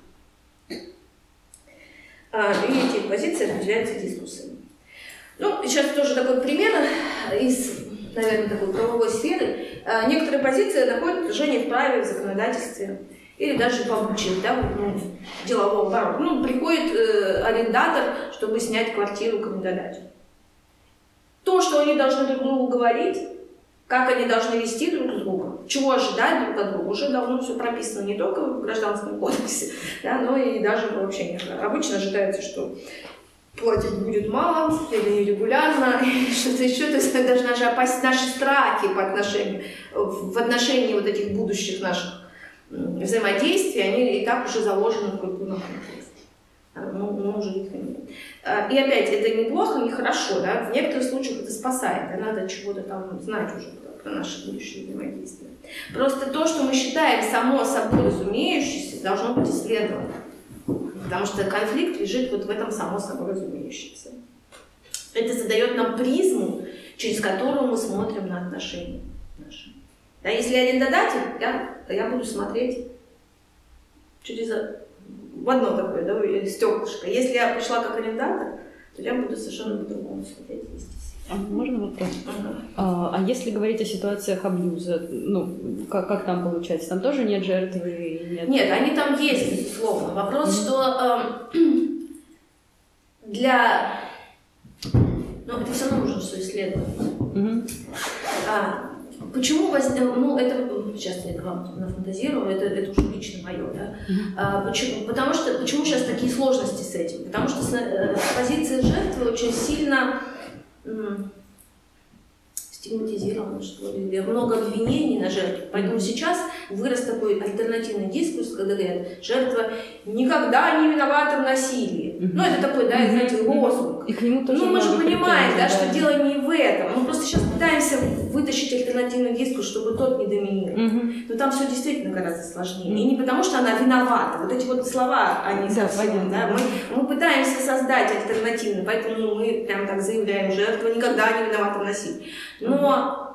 А, и эти позиции определяются дискуссиями. Ну, сейчас тоже такой пример из наверное, такой правовой сферы, а, некоторые позиции находят движение в праве, в законодательстве или даже в обучении, да, ну, делового оборота. Ну, приходит э, арендатор, чтобы снять квартиру кандидату. То, что они должны друг другу говорить, как они должны вести друг с другом, чего ожидать друг от друга, уже давно все прописано не только в гражданском кодексе, да, но и даже в общении. Обычно ожидается, что платить будет мало или нерегулярно, что-то еще. То есть даже наши, опас... наши страхи по отношению, в отношении вот этих будущих наших взаимодействий, они и так уже заложены в культурном контексте. Ну, мы уже их нет. А, и опять, это неплохо, не хорошо, да? В некоторых случаях это спасает, да? надо чего-то там знать уже про наше будущее взаимодействие. Просто то, что мы считаем само собой разумеющееся, должно быть исследовано. Потому что конфликт лежит вот в этом само собой разумеющемся. Это задает нам призму, через которую мы смотрим на отношения наши. Да, если арендодатель, я, я буду смотреть через в одно такое да, стеклышко. Если я пришла как арендатор, то я буду совершенно по-другому смотреть, естественно. А можно вопрос? А, а если говорить о ситуациях абьюза, ну, как, как там получается? Там тоже нет жертвы? Нет, нет они там есть, безусловно. Вопрос, mm-hmm. что э, для... Ну, это все равно нужно все исследовать. Mm-hmm. А, почему воз... ну это сейчас я вам нафантазирую, это, это уже лично мое, да. А, почему? Потому что почему сейчас такие сложности с этим? Потому что с, э, позиция жертвы очень сильно стигматизировано, что ли, много обвинений на жертву. Поэтому сейчас вырос такой альтернативный дискурс, когда говорят, жертва никогда не виновата в насилии. Ну, это такой, да, знаете, лозунг. И к нему тоже ну, мы же понимаем, да, да, что дело не в этом. Мы просто сейчас пытаемся вытащить альтернативный дискурс, чтобы тот не доминировал. Но там все действительно гораздо сложнее. И не потому, что она виновата. Вот эти вот слова, они да, совсем, да, мы, мы пытаемся создать альтернативно, поэтому мы прям так заявляем, жертва никогда не виновата в насилии. Но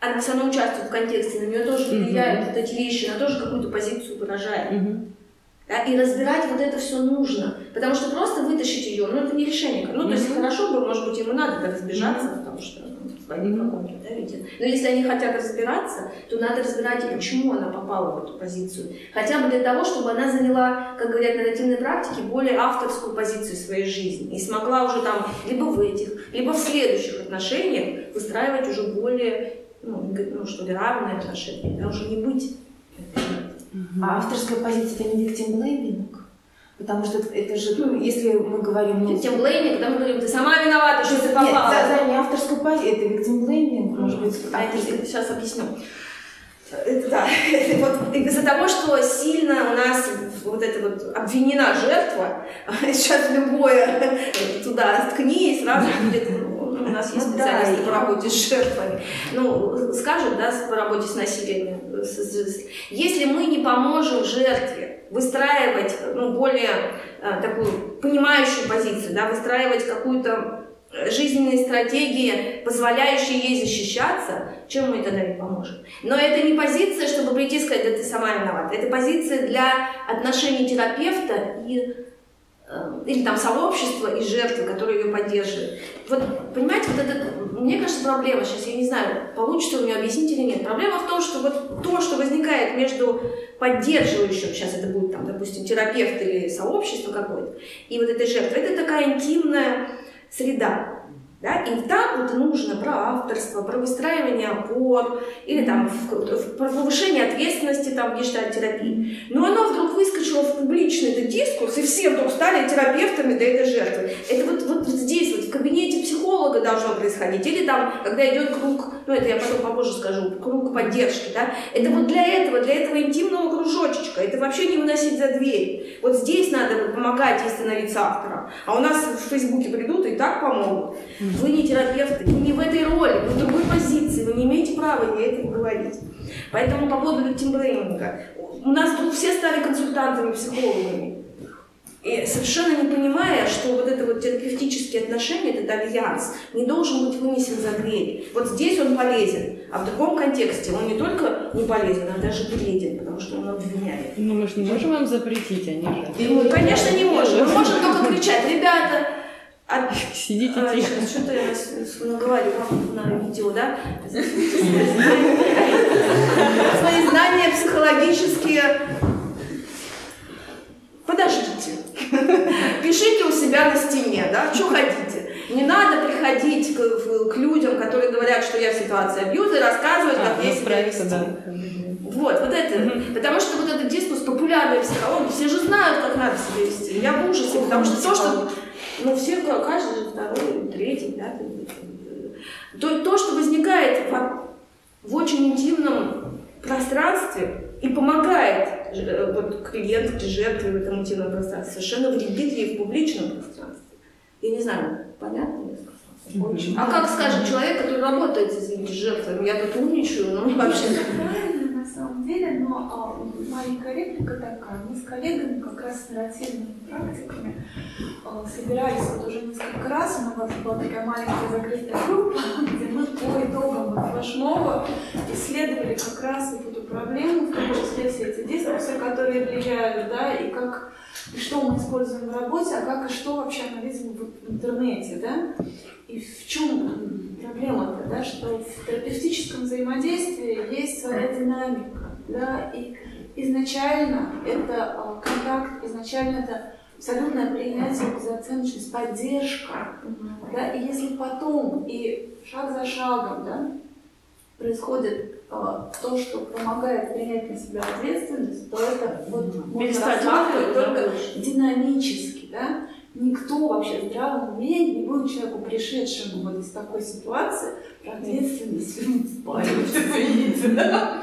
она все равно участвует в контексте, на нее тоже влияют mm-hmm. вот эти вещи, она тоже какую-то позицию выражает. Mm-hmm. Да, и разбирать вот это все нужно. Потому что просто вытащить ее, ну это не решение. Ну, то есть хорошо бы, может быть, ему надо разбежаться, mm-hmm. потому что ну, в mm-hmm. каком-то, да, виде. Но если они хотят разбираться, то надо разбирать, почему она попала в эту позицию. Хотя бы для того, чтобы она заняла, как говорят на нарративной практике, более авторскую позицию в своей жизни. И смогла уже там либо в этих, либо в следующих отношениях выстраивать уже более, ну, ну что ли, равные отношения. Да, уже не быть Угу. А авторская позиция это не victim Потому что это же, ну, если мы говорим... Ну, blaming, когда мы говорим, ты сама виновата, что ты попала. Нет, за, за не авторскую позицию, это blaming, может быть. А это, сейчас объясню. Это, да, вот из-за того, что сильно у нас вот эта вот обвинена жертва, сейчас любое туда ткни и сразу будет у нас есть специалисты по работе с жертвами, ну, скажут, да, по работе с насилием. Если мы не поможем жертве выстраивать ну, более а, такую понимающую позицию, да, выстраивать какую-то жизненные стратегии, позволяющие ей защищаться, чем мы тогда ей поможем? Но это не позиция, чтобы прийти и сказать, да ты сама виновата. Это позиция для отношений терапевта и Э, или там сообщество и жертвы, которые ее поддерживают. Вот, понимаете, вот это, мне кажется, проблема сейчас, я не знаю, получится у меня объяснить или нет. Проблема в том, что вот то, что возникает между поддерживающим, сейчас это будет там, допустим, терапевт или сообщество какое-то, и вот этой жертвой, это такая интимная среда. Да? И там вот нужно про авторство, про выстраивание опор, или там про повышение ответственности там, в гештальтерапии. Но оно вдруг выскочило в публичный этот дискурс, и все вдруг стали терапевтами для этой жертвы. Это вот, вот здесь, вот в кабинете психолога должно происходить, или там, когда идет круг, ну это я потом попозже скажу, круг поддержки, да, это вот для этого, для этого интимного кружочечка, это вообще не выносить за дверь. Вот здесь надо помогать ей становиться автором. А у нас в Фейсбуке придут и так помогут. Вы не терапевт, вы не в этой роли, вы в другой позиции, вы не имеете права ей это говорить. Поэтому по поводу виктимблейминга. У нас тут все стали консультантами, психологами. И совершенно не понимая, что вот это вот терапевтические отношения, этот альянс, не должен быть вынесен за дверь. Вот здесь он полезен, а в другом контексте он не только не полезен, а даже вреден, потому что он обвиняет. Ну мы же не можем вам запретить, они же. Ну, конечно, не можем. Мы можем только кричать, ребята, а, Сидите а, тихо. Что-то я наговорю на видео, да? Свои знания психологические. Подождите. Пишите у себя на стене, да, что хотите. Не надо приходить к, к людям, которые говорят, что я в ситуации абьюза, и рассказывать, а, как я себя вести. Да. Вот, вот это. Угу. Потому что вот этот дискурс популярной психологии, все же знают, как надо себя вести. Я в ужасе, потому что то, что ну, все, каждый, второй, третий, да, то, то, что возникает в, в очень интимном пространстве и помогает э, вот, клиентке, жертве в этом интимном пространстве, совершенно вредит ей в публичном пространстве. Я не знаю, понятно ли Очень. А как скажет человек, который работает, извините, с жертвами, я тут умничаю, но вообще самом деле, но а, маленькая реплика такая. Мы с коллегами как раз с нарративными практиками а, собирались вот уже несколько раз, у нас была такая маленькая закрытая группа, где мы по итогам вот флешмоба исследовали как раз вот эту проблему, в том числе все эти дискурсы, которые влияют, да, и как и что мы используем в работе, а как и что вообще видим в интернете, да. И в чем проблема-то, да, что в терапевтическом взаимодействии есть своя динамика, да, и изначально это а, контакт, изначально это абсолютное принятие, безоценочность, поддержка, да, и если потом и шаг за шагом, да, происходит э, то, что помогает принять на себя ответственность, то это вот Перестать рассматривать только динамически, да? Никто вообще в здравом уме не будет человеку, пришедшему вот из такой ситуации, про ответственность спаривать, извините, да?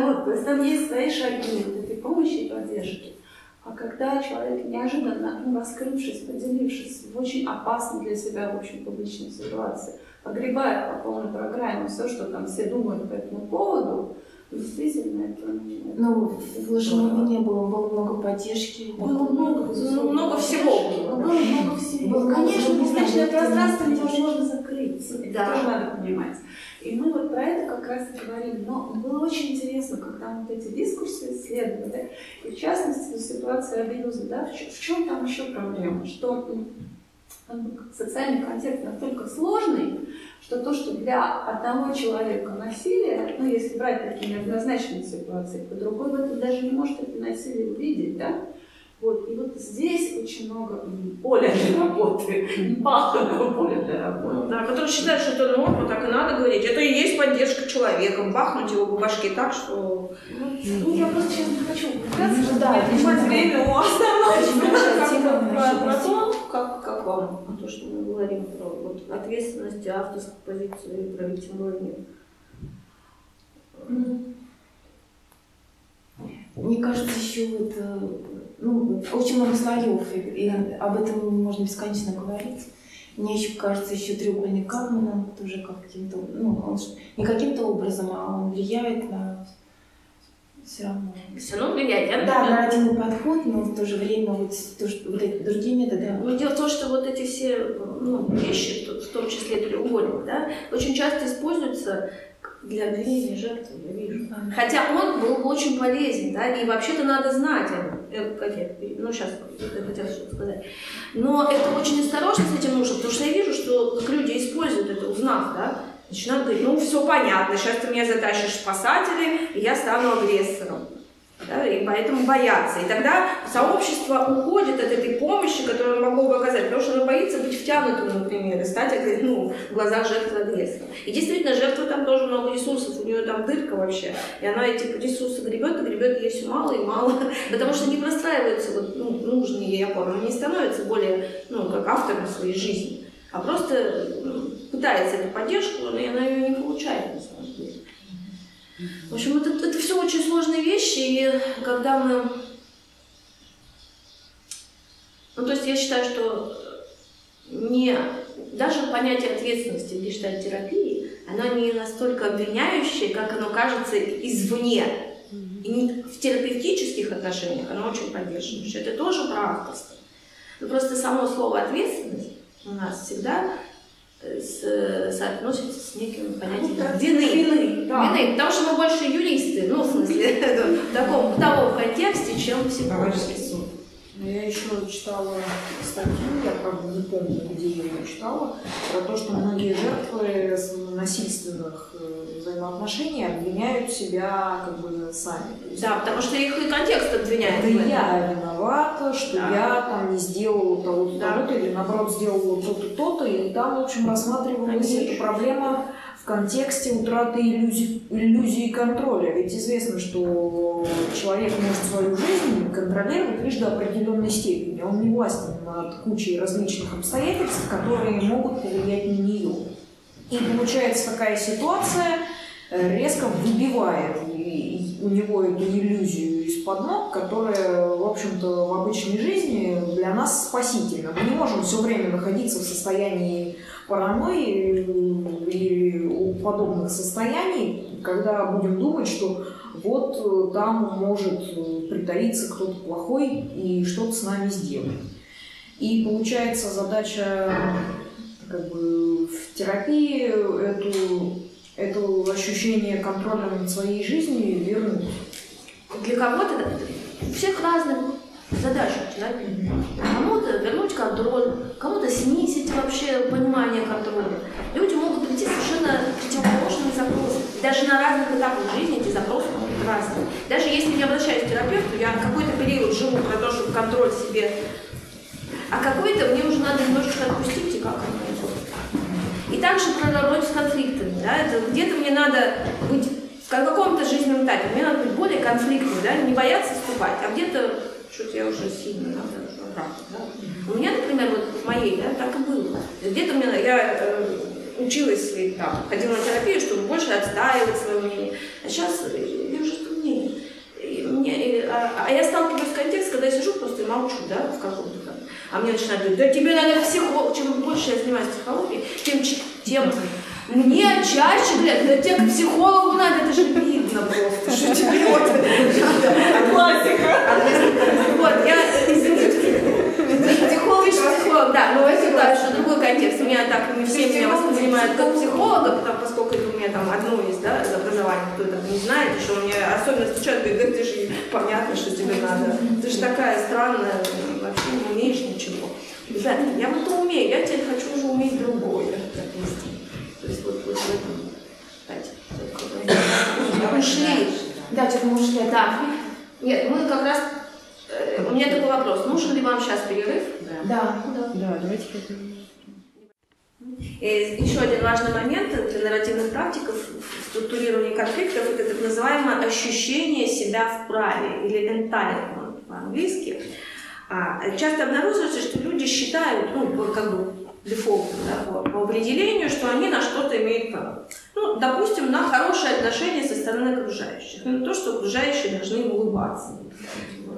Вот, то есть там есть свои шаги этой помощи и поддержки. А когда человек неожиданно, ну, раскрывшись, поделившись в очень опасной для себя, в общем, публичной ситуации, погребает по полной программе все, что там все думают по этому поводу, действительно это... Ну, в Ложемове не было, было много поддержки. Было много, Ну, много всего было. Много всего. Было Конечно, много бесконечное пространство невозможно закрыть. Это Да. тоже надо понимать. И мы вот про это как раз и говорили. Но было очень интересно, когда мы вот эти дискурсы исследовали, и в частности ситуация абьюза, да, в, чем там еще проблема? Что социальный контекст настолько сложный, что то, что для одного человека насилие, ну, если брать такие неоднозначные ситуации, то другой в этом даже не может это насилие увидеть, да? Вот, и вот здесь очень много поля для работы, паханного поля для работы. Да, который считает, что это норма, так и надо говорить. Это и есть поддержка человека. Бахнуть его по башке так, что... Ну, я просто сейчас не хочу увлекаться, Ну, чтобы да, не отнимать время у основного про, то, то, что мы говорим про вот, ответственность, авторскую позицию, про виктимирование. Мне кажется, еще вот, э, ну, очень много слоев, и, и об этом можно бесконечно говорить. Мне еще кажется, еще треугольник Кармана тоже каким-то, ну, он не каким-то образом, а он влияет на все равно. Все равно влияет. Да, например, на один подход, но в то же время вот, то, что, вот эти другие методы. Но дело в том, что вот эти все ну, вещи, в том числе треугольник, да, очень часто используются для обвинения жертвы, я вижу. Хотя он был бы очень полезен, да, и вообще-то надо знать. Э, как я, ну, сейчас я хотела что-то сказать. Но это очень осторожно с этим нужно, потому что я вижу, что как люди используют это, узнав, да, начинают говорить, ну, все понятно, сейчас ты меня затащишь спасатели, и я стану агрессором. Да, и поэтому боятся. И тогда сообщество уходит от этой помощи, которую оно могло бы оказать, потому что оно боится быть втянутым, например, и стать ну, в глазах жертвы агрессора. И действительно, жертва там тоже много ресурсов, у нее там дырка вообще, и она эти ресурсы гребет, и гребет ей все мало и мало, потому что не простраиваются вот, ну, нужные ей опоры, она не становится более, ну, как автором своей жизни, а просто ну, пытается эту поддержку, но она ее не получает на самом деле. В общем, это, это все очень сложные вещи, и когда мы... Ну, то есть я считаю, что не... даже понятие ответственности в гештальтерапии, оно не настолько обвиняющее, как оно кажется извне. И в терапевтических отношениях оно очень поддерживающее. Это тоже про авторство. Но просто само слово ответственность у нас всегда э, с- соотносится с неким понятием вины. Вины, да. Вины, потому что мы больше юристы, ну, в смысле, в таком бытовом контексте, чем психологи. Товарищеский суд. Я еще читала статью, я правда не помню, где я ее читала, про то, что многие жертвы насильственных э, взаимоотношений обвиняют себя как бы сами. Есть, Да, потому что их и контекст обвиняет. Это я виновата, что Да. я там не сделала того-то, Да. того-то, или наоборот сделала то-то, то-то, и там, в общем, рассматривалась Конечно. эта проблема в контексте утраты иллюзий, иллюзии контроля. Ведь известно, что человек может свою жизнь контролировать лишь до определенной степени. Он не властен над кучей различных обстоятельств, которые могут повлиять на нее. И получается такая ситуация э, резко выбивает у него эту иллюзию из-под ног, которая, в общем-то, в обычной жизни для нас спасительна. Мы не можем все время находиться в состоянии паранойи или подобных состояний, когда будем думать, что вот э, там может э, притаиться кто-то плохой и что-то с нами сделать. И получается задача как бы в терапии эту, это ощущение контроля над своей жизнью вернуть. Для кого-то, у всех разных задач у человека. Кому-то вернуть контроль, кому-то снизить вообще понимание контроля. Люди могут прийти совершенно противоположными запросами. И даже на разных этапах жизни эти запросы могут разные. Даже если я обращаюсь к терапевту, я какой-то период живу про то, чтобы контроль себе, а какой-то мне уже надо немножечко отпустить и как оно идет. И также про работу с конфликтами. да, это где-то мне надо быть в каком-то жизненном этапе, мне надо быть более конфликтным, да, не бояться вступать, а где-то что-то я уже сильно надо да. У меня, например, вот в моей, да, так и было. Где-то мне, я э, училась и там, ходила на терапию, чтобы больше отстаивать свое мнение. А сейчас я уже умнее. Мне, а, а я сталкиваюсь с контекстом, когда я сижу просто и молчу, да, в каком-то там. А мне начинают говорить, да тебе надо психолог, чем больше я занимаюсь психологией, тем, тем мне чаще говорят, да тебе к психологу надо, это же видно просто, что тебе вот Классика. Вот, я, извините, психолог, психолог, да, но это да, что другой контекст. У меня так, не все меня воспринимают как психолога, потому, поскольку это у меня там одно есть, да, образование, кто там не знает, что у меня особенно стучат, говорят, да ты же понятно, что тебе надо. Ты же такая странная, вообще не умеешь ничего. Ребята, я вот это умею, я теперь хочу уже уметь другое, допустим. То есть вот, вот в этом, кстати, ушли. Да, что-то мы ушли. Да. Нет, мы как раз... Э, у меня такой вопрос. Нужен ли вам сейчас перерыв? Да. Да, давайте И еще один важный момент для нарративных практиков в структурировании конфликтов – это так называемое ощущение себя в праве, или entitlement по-английски. А часто обнаруживается, что люди считают, ну, как бы дефолтом, да, по, по определению, что они на что-то имеют право. Ну, допустим, на хорошие отношения со стороны окружающих. Ну, то, что окружающие должны улыбаться.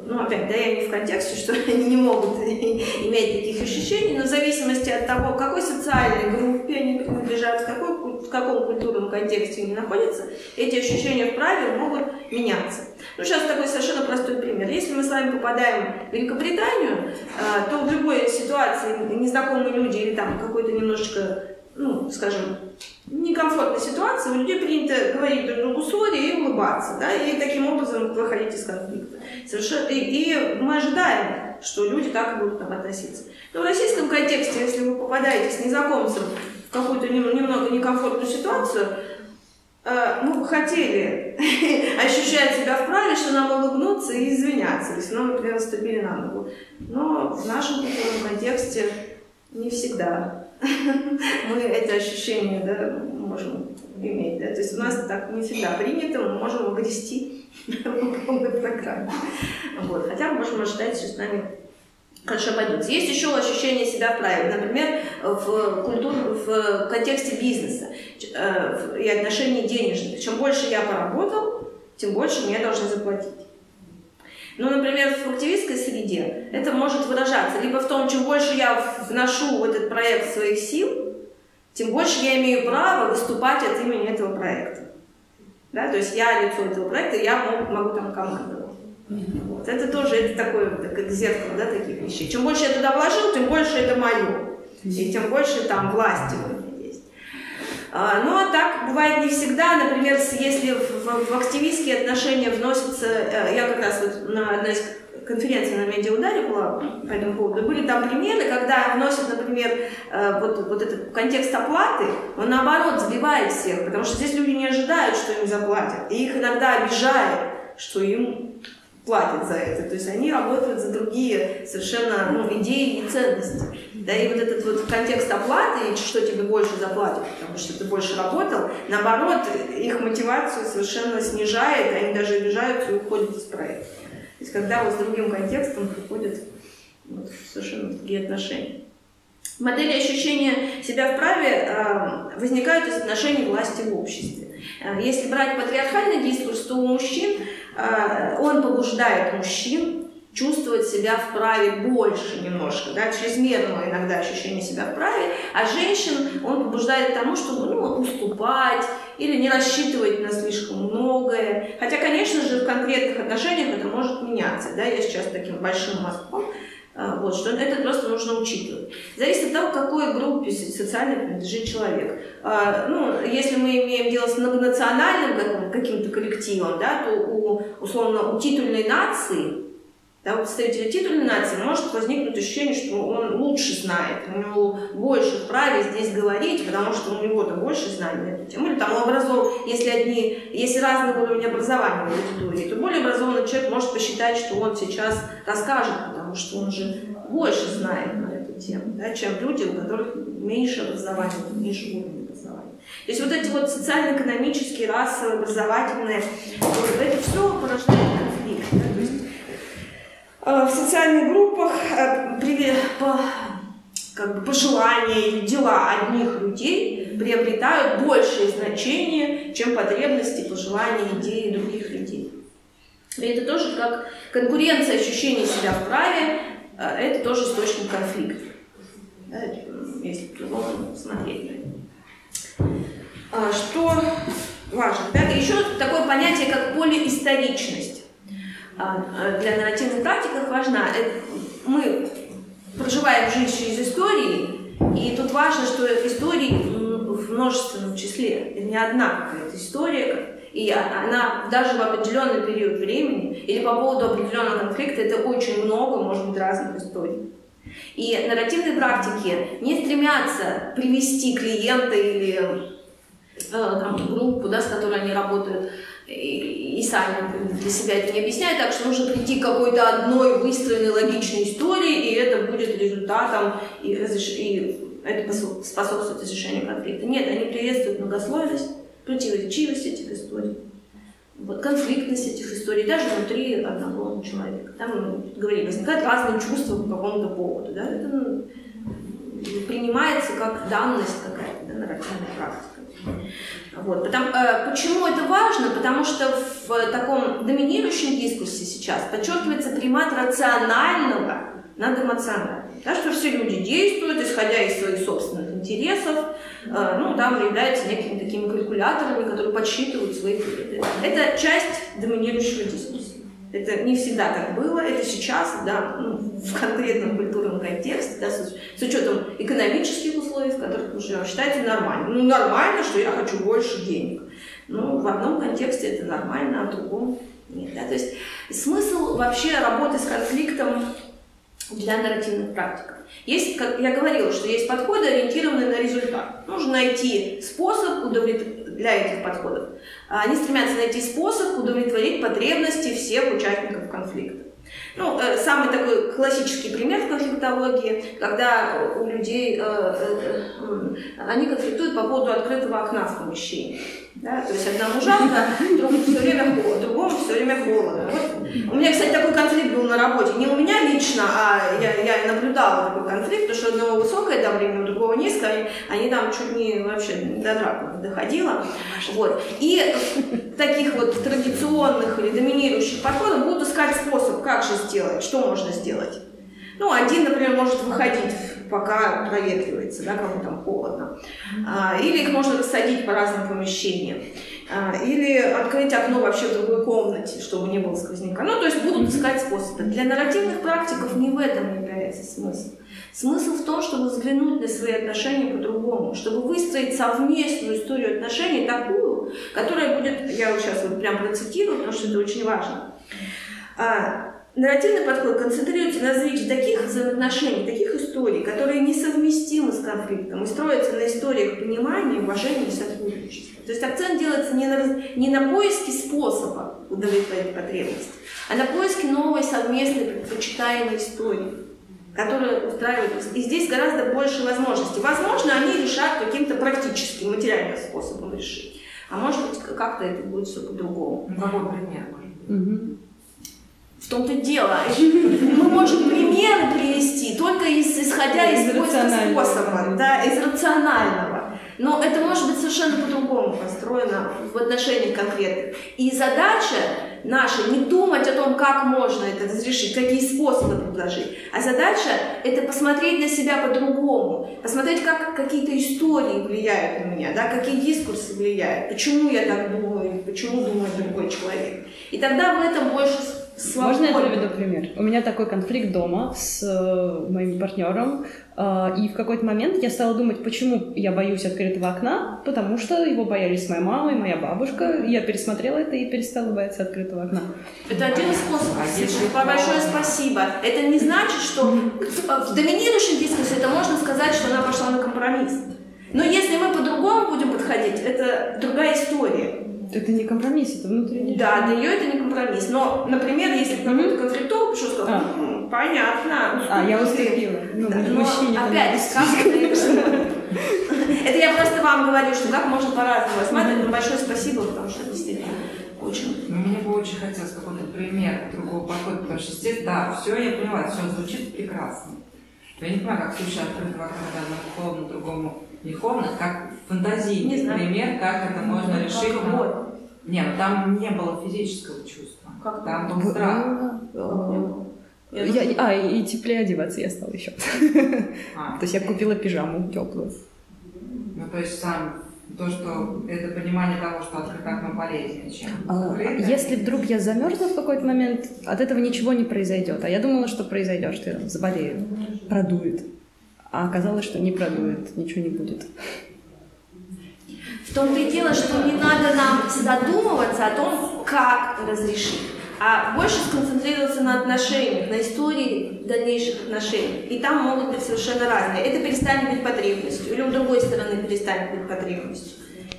Ну, опять, да, я не в контексте, что они не могут иметь таких ощущений, но в зависимости от того, к какой социальной группе они принадлежат, в, какой, в каком культурном контексте они находятся, эти ощущения в могут меняться. Ну, сейчас такой совершенно простой пример. Если мы с вами попадаем в Великобританию, а, то в любой ситуации незнакомые люди или там какой-то немножечко ну, скажем, некомфортной ситуации, у людей принято говорить друг другу сори и улыбаться, да, и таким образом выходить из конфликта. Совершенно, и, и мы ожидаем, что люди так и будут там относиться. Но в российском контексте, если вы попадаете с незнакомцем в какую-то немного некомфортную ситуацию, э, мы бы хотели ощущать себя вправе, что нам улыбнуться и извиняться, если нам, например, наступили на ногу. Но в нашем культурном контексте не всегда мы это ощущение да, можем иметь. Да? То есть у нас так не всегда принято, мы можем огрести по полной программе. Вот. Хотя мы можем ожидать, что с нами хорошо обойдутся. Есть еще ощущение себя праве. Например, в, культур, в контексте бизнеса э, и отношений денежных. Чем больше я поработал, тем больше мне должны заплатить. Ну, например, в активистской среде это может выражаться либо в том, чем больше я вношу в этот проект своих сил, тем больше я имею право выступать от имени этого проекта. Да? То есть я лицо этого проекта, я могу, могу там командовать. Вот. Это тоже это такое, как зеркало да, таких вещей. Чем больше я туда вложил, тем больше это мое. И тем больше там власти а, ну а так бывает не всегда, например, если в, в, активистские отношения вносятся, э, я как раз вот на одной из конференций на медиаударе была по этому поводу, были там примеры, когда вносят, например, э, вот, вот этот контекст оплаты, он наоборот сбивает всех, потому что здесь люди не ожидают, что им заплатят, и их иногда обижает, что им платят за это. То есть они работают за другие совершенно ну, идеи и ценности. Да, и вот этот вот контекст оплаты, и что тебе больше заплатят, потому что ты больше работал, наоборот, их мотивацию совершенно снижает, они даже обижаются и уходят из проекта. То есть когда вот с другим контекстом приходят вот, совершенно другие отношения. Модели ощущения себя в праве э, возникают из отношений власти в обществе. Э, если брать патриархальный дискурс, то у мужчин э, он побуждает мужчин чувствовать себя в праве больше немножко, да, чрезмерного иногда ощущения себя в праве, а женщин он побуждает к тому, чтобы ну, уступать или не рассчитывать на слишком многое. Хотя, конечно же, в конкретных отношениях это может меняться. Да, я сейчас таким большим мозгом а, вот, что это просто нужно учитывать. Зависит от того, к какой группе социально принадлежит человек. А, ну, если мы имеем дело с многонациональным каким-то коллективом, да, то у, условно, у титульной нации да, у представителя титульной нации может возникнуть ощущение, что он лучше знает, у него больше вправе здесь говорить, потому что у него-то больше знаний на эту тему. Или там образован, если одни, если разный уровень образования в аудитории, то более образованный человек может посчитать, что он сейчас расскажет, потому что он же больше знает на эту тему, да, чем люди, у которых меньше образования, меньше уровня образования. То есть вот эти вот социально-экономические, расовые, образовательные, это все порождает конфликт. Да? То есть, в социальных группах э, по, как бы пожелания или дела одних людей приобретают большее значение, чем потребности, пожелания, идеи других людей. И это тоже как конкуренция ощущения себя в праве, э, это тоже источник конфликта. Да, если по-другому смотреть. А, что важно? Да, еще такое понятие, как полиисторичность. А, а, для нарративных практиках важна. Мы проживаем жизнь через истории, и тут важно, что истории в множественном числе. Это не одна какая-то история, и она даже в определенный период времени или по поводу определенного конфликта это очень много, может быть, разных историй. И нарративные практики не стремятся привести клиента или э, там, группу, да, с которой они работают, и, сами для себя это не объясняют, так что нужно прийти к какой-то одной выстроенной логичной истории, и это будет результатом, и, и это способствует разрешению конфликта. Нет, они приветствуют многослойность, противоречивость этих историй, вот, конфликтность этих историй, даже внутри одного человека. Там, ну, говорили, возникают разные чувства по какому-то поводу. Да? Это ну, принимается как данность какая-то, да, нарративная практика. Вот. Потому, э, почему это важно? Потому что в таком доминирующем дискурсе сейчас подчеркивается примат рационального над эмоциональным. Да, что все люди действуют, исходя из своих собственных интересов, э, ну, там являются некими такими калькуляторами, которые подсчитывают свои выгоды. Это часть доминирующего дискурса. Это не всегда так было, это сейчас, да, ну, в конкретном культурном контексте, да, с, с учетом экономических условий, в которых мы живем, считается нормально. Ну, нормально, что я хочу больше денег. Ну, в одном контексте это нормально, а в другом нет. Да? То есть смысл вообще работы с конфликтом для нарративных практик. Есть, как я говорила, что есть подходы, ориентированные на результат. Нужно найти способ удовлетворить для этих подходов. Они стремятся найти способ удовлетворить потребности всех участников конфликта. Ну, э, самый такой классический пример в конфликтологии, когда у людей, э, э, они конфликтуют по поводу открытого окна в помещении. Да? То есть одному жарко, другому все время другому все время холодно. Вот. У меня, кстати, такой конфликт был на работе. Не у меня лично, а я, я наблюдала такой конфликт, потому что одного высокое давление, у другого низкое. Они там чуть не вообще до драки доходило. Вот. И таких вот традиционных или доминирующих подходов будут искать способ, как же сделать, что можно сделать. Ну, один, например, может выходить, пока проветривается, да, кому там холодно. А, или их можно рассадить по разным помещениям. А, или открыть окно вообще в другой комнате, чтобы не было сквозняка. Ну, то есть будут искать способы. Для нарративных практиков не в этом является смысл. Смысл в том, чтобы взглянуть на свои отношения по-другому, чтобы выстроить совместную историю отношений такую, которая будет, я вот сейчас вот прям процитирую, потому что это очень важно, а, Нарративный подход концентрируется на развитии таких взаимоотношений, таких историй, которые несовместимы с конфликтом и строятся на историях понимания, уважения и сотрудничества. То есть акцент делается не на, не на поиске способа удовлетворить потребность, а на поиске новой совместной предпочитаемой истории, которая устраивает. И здесь гораздо больше возможностей. Возможно, они решат каким-то практическим, материальным способом решить. А может быть, как-то это будет все по-другому. Ну, какой пример, может быть? Угу. В том-то дело. Мы можем примеры привести только из, исходя из, из поиска способа, да, из рационального. Но это может быть совершенно по-другому построено в отношениях конкретных. И задача наша не думать о том, как можно это разрешить, какие способы предложить, а задача это посмотреть на себя по-другому, посмотреть, как какие-то истории влияют на меня, да, какие дискурсы влияют, почему я так думаю, почему думает другой человек. И тогда в этом больше Свободно. Можно я приведу пример? У меня такой конфликт дома с э, моим партнером, э, и в какой-то момент я стала думать, почему я боюсь открытого окна, потому что его боялись моя мама и моя бабушка. Я пересмотрела это и перестала бояться открытого окна. Это один из способов. А Большое спасибо. Это не значит, что в доминирующем дискурсе это можно сказать, что она пошла на компромисс. Но если мы по-другому будем подходить, это другая история. Это не компромисс, это внутренний. Да, для нее это не компромисс. Но, например, если какой-то конфликтовый пришел, сказал, а. ну, понятно. А, я уступила. Ну, да, но, опять, как это Это я просто вам говорю, что как можно по-разному рассматривать. Но большое спасибо, потому что действительно очень. Ну, мне бы очень хотелось какой-то пример другого подхода, потому что здесь, да, все я поняла, все звучит прекрасно. Я не понимаю, как в случае открытого окна, одному холодно, другому не холодно, как фантазийный Не знаю. пример, как это можно решить. Как на- вот. Не, ну там не было физического чувства. Как Там был страх. Я, я- а, и теплее одеваться я стала еще. А, То есть я купила пижаму теплую. Ну, то есть сам то, что это понимание того, что открытое окно полезнее, чем А, закрытое. Если вдруг я замерзну в какой-то момент, от этого ничего не произойдет. А я думала, что произойдет, что я заболею, продует. А оказалось, что не продует, ничего не будет. В том-то и дело, что не надо нам задумываться о том, как разрешить, а больше сконцентрироваться на отношениях, на истории дальнейших отношений. И там могут быть совершенно разные. Это перестанет быть потребностью, или у другой стороны перестанет быть потребностью.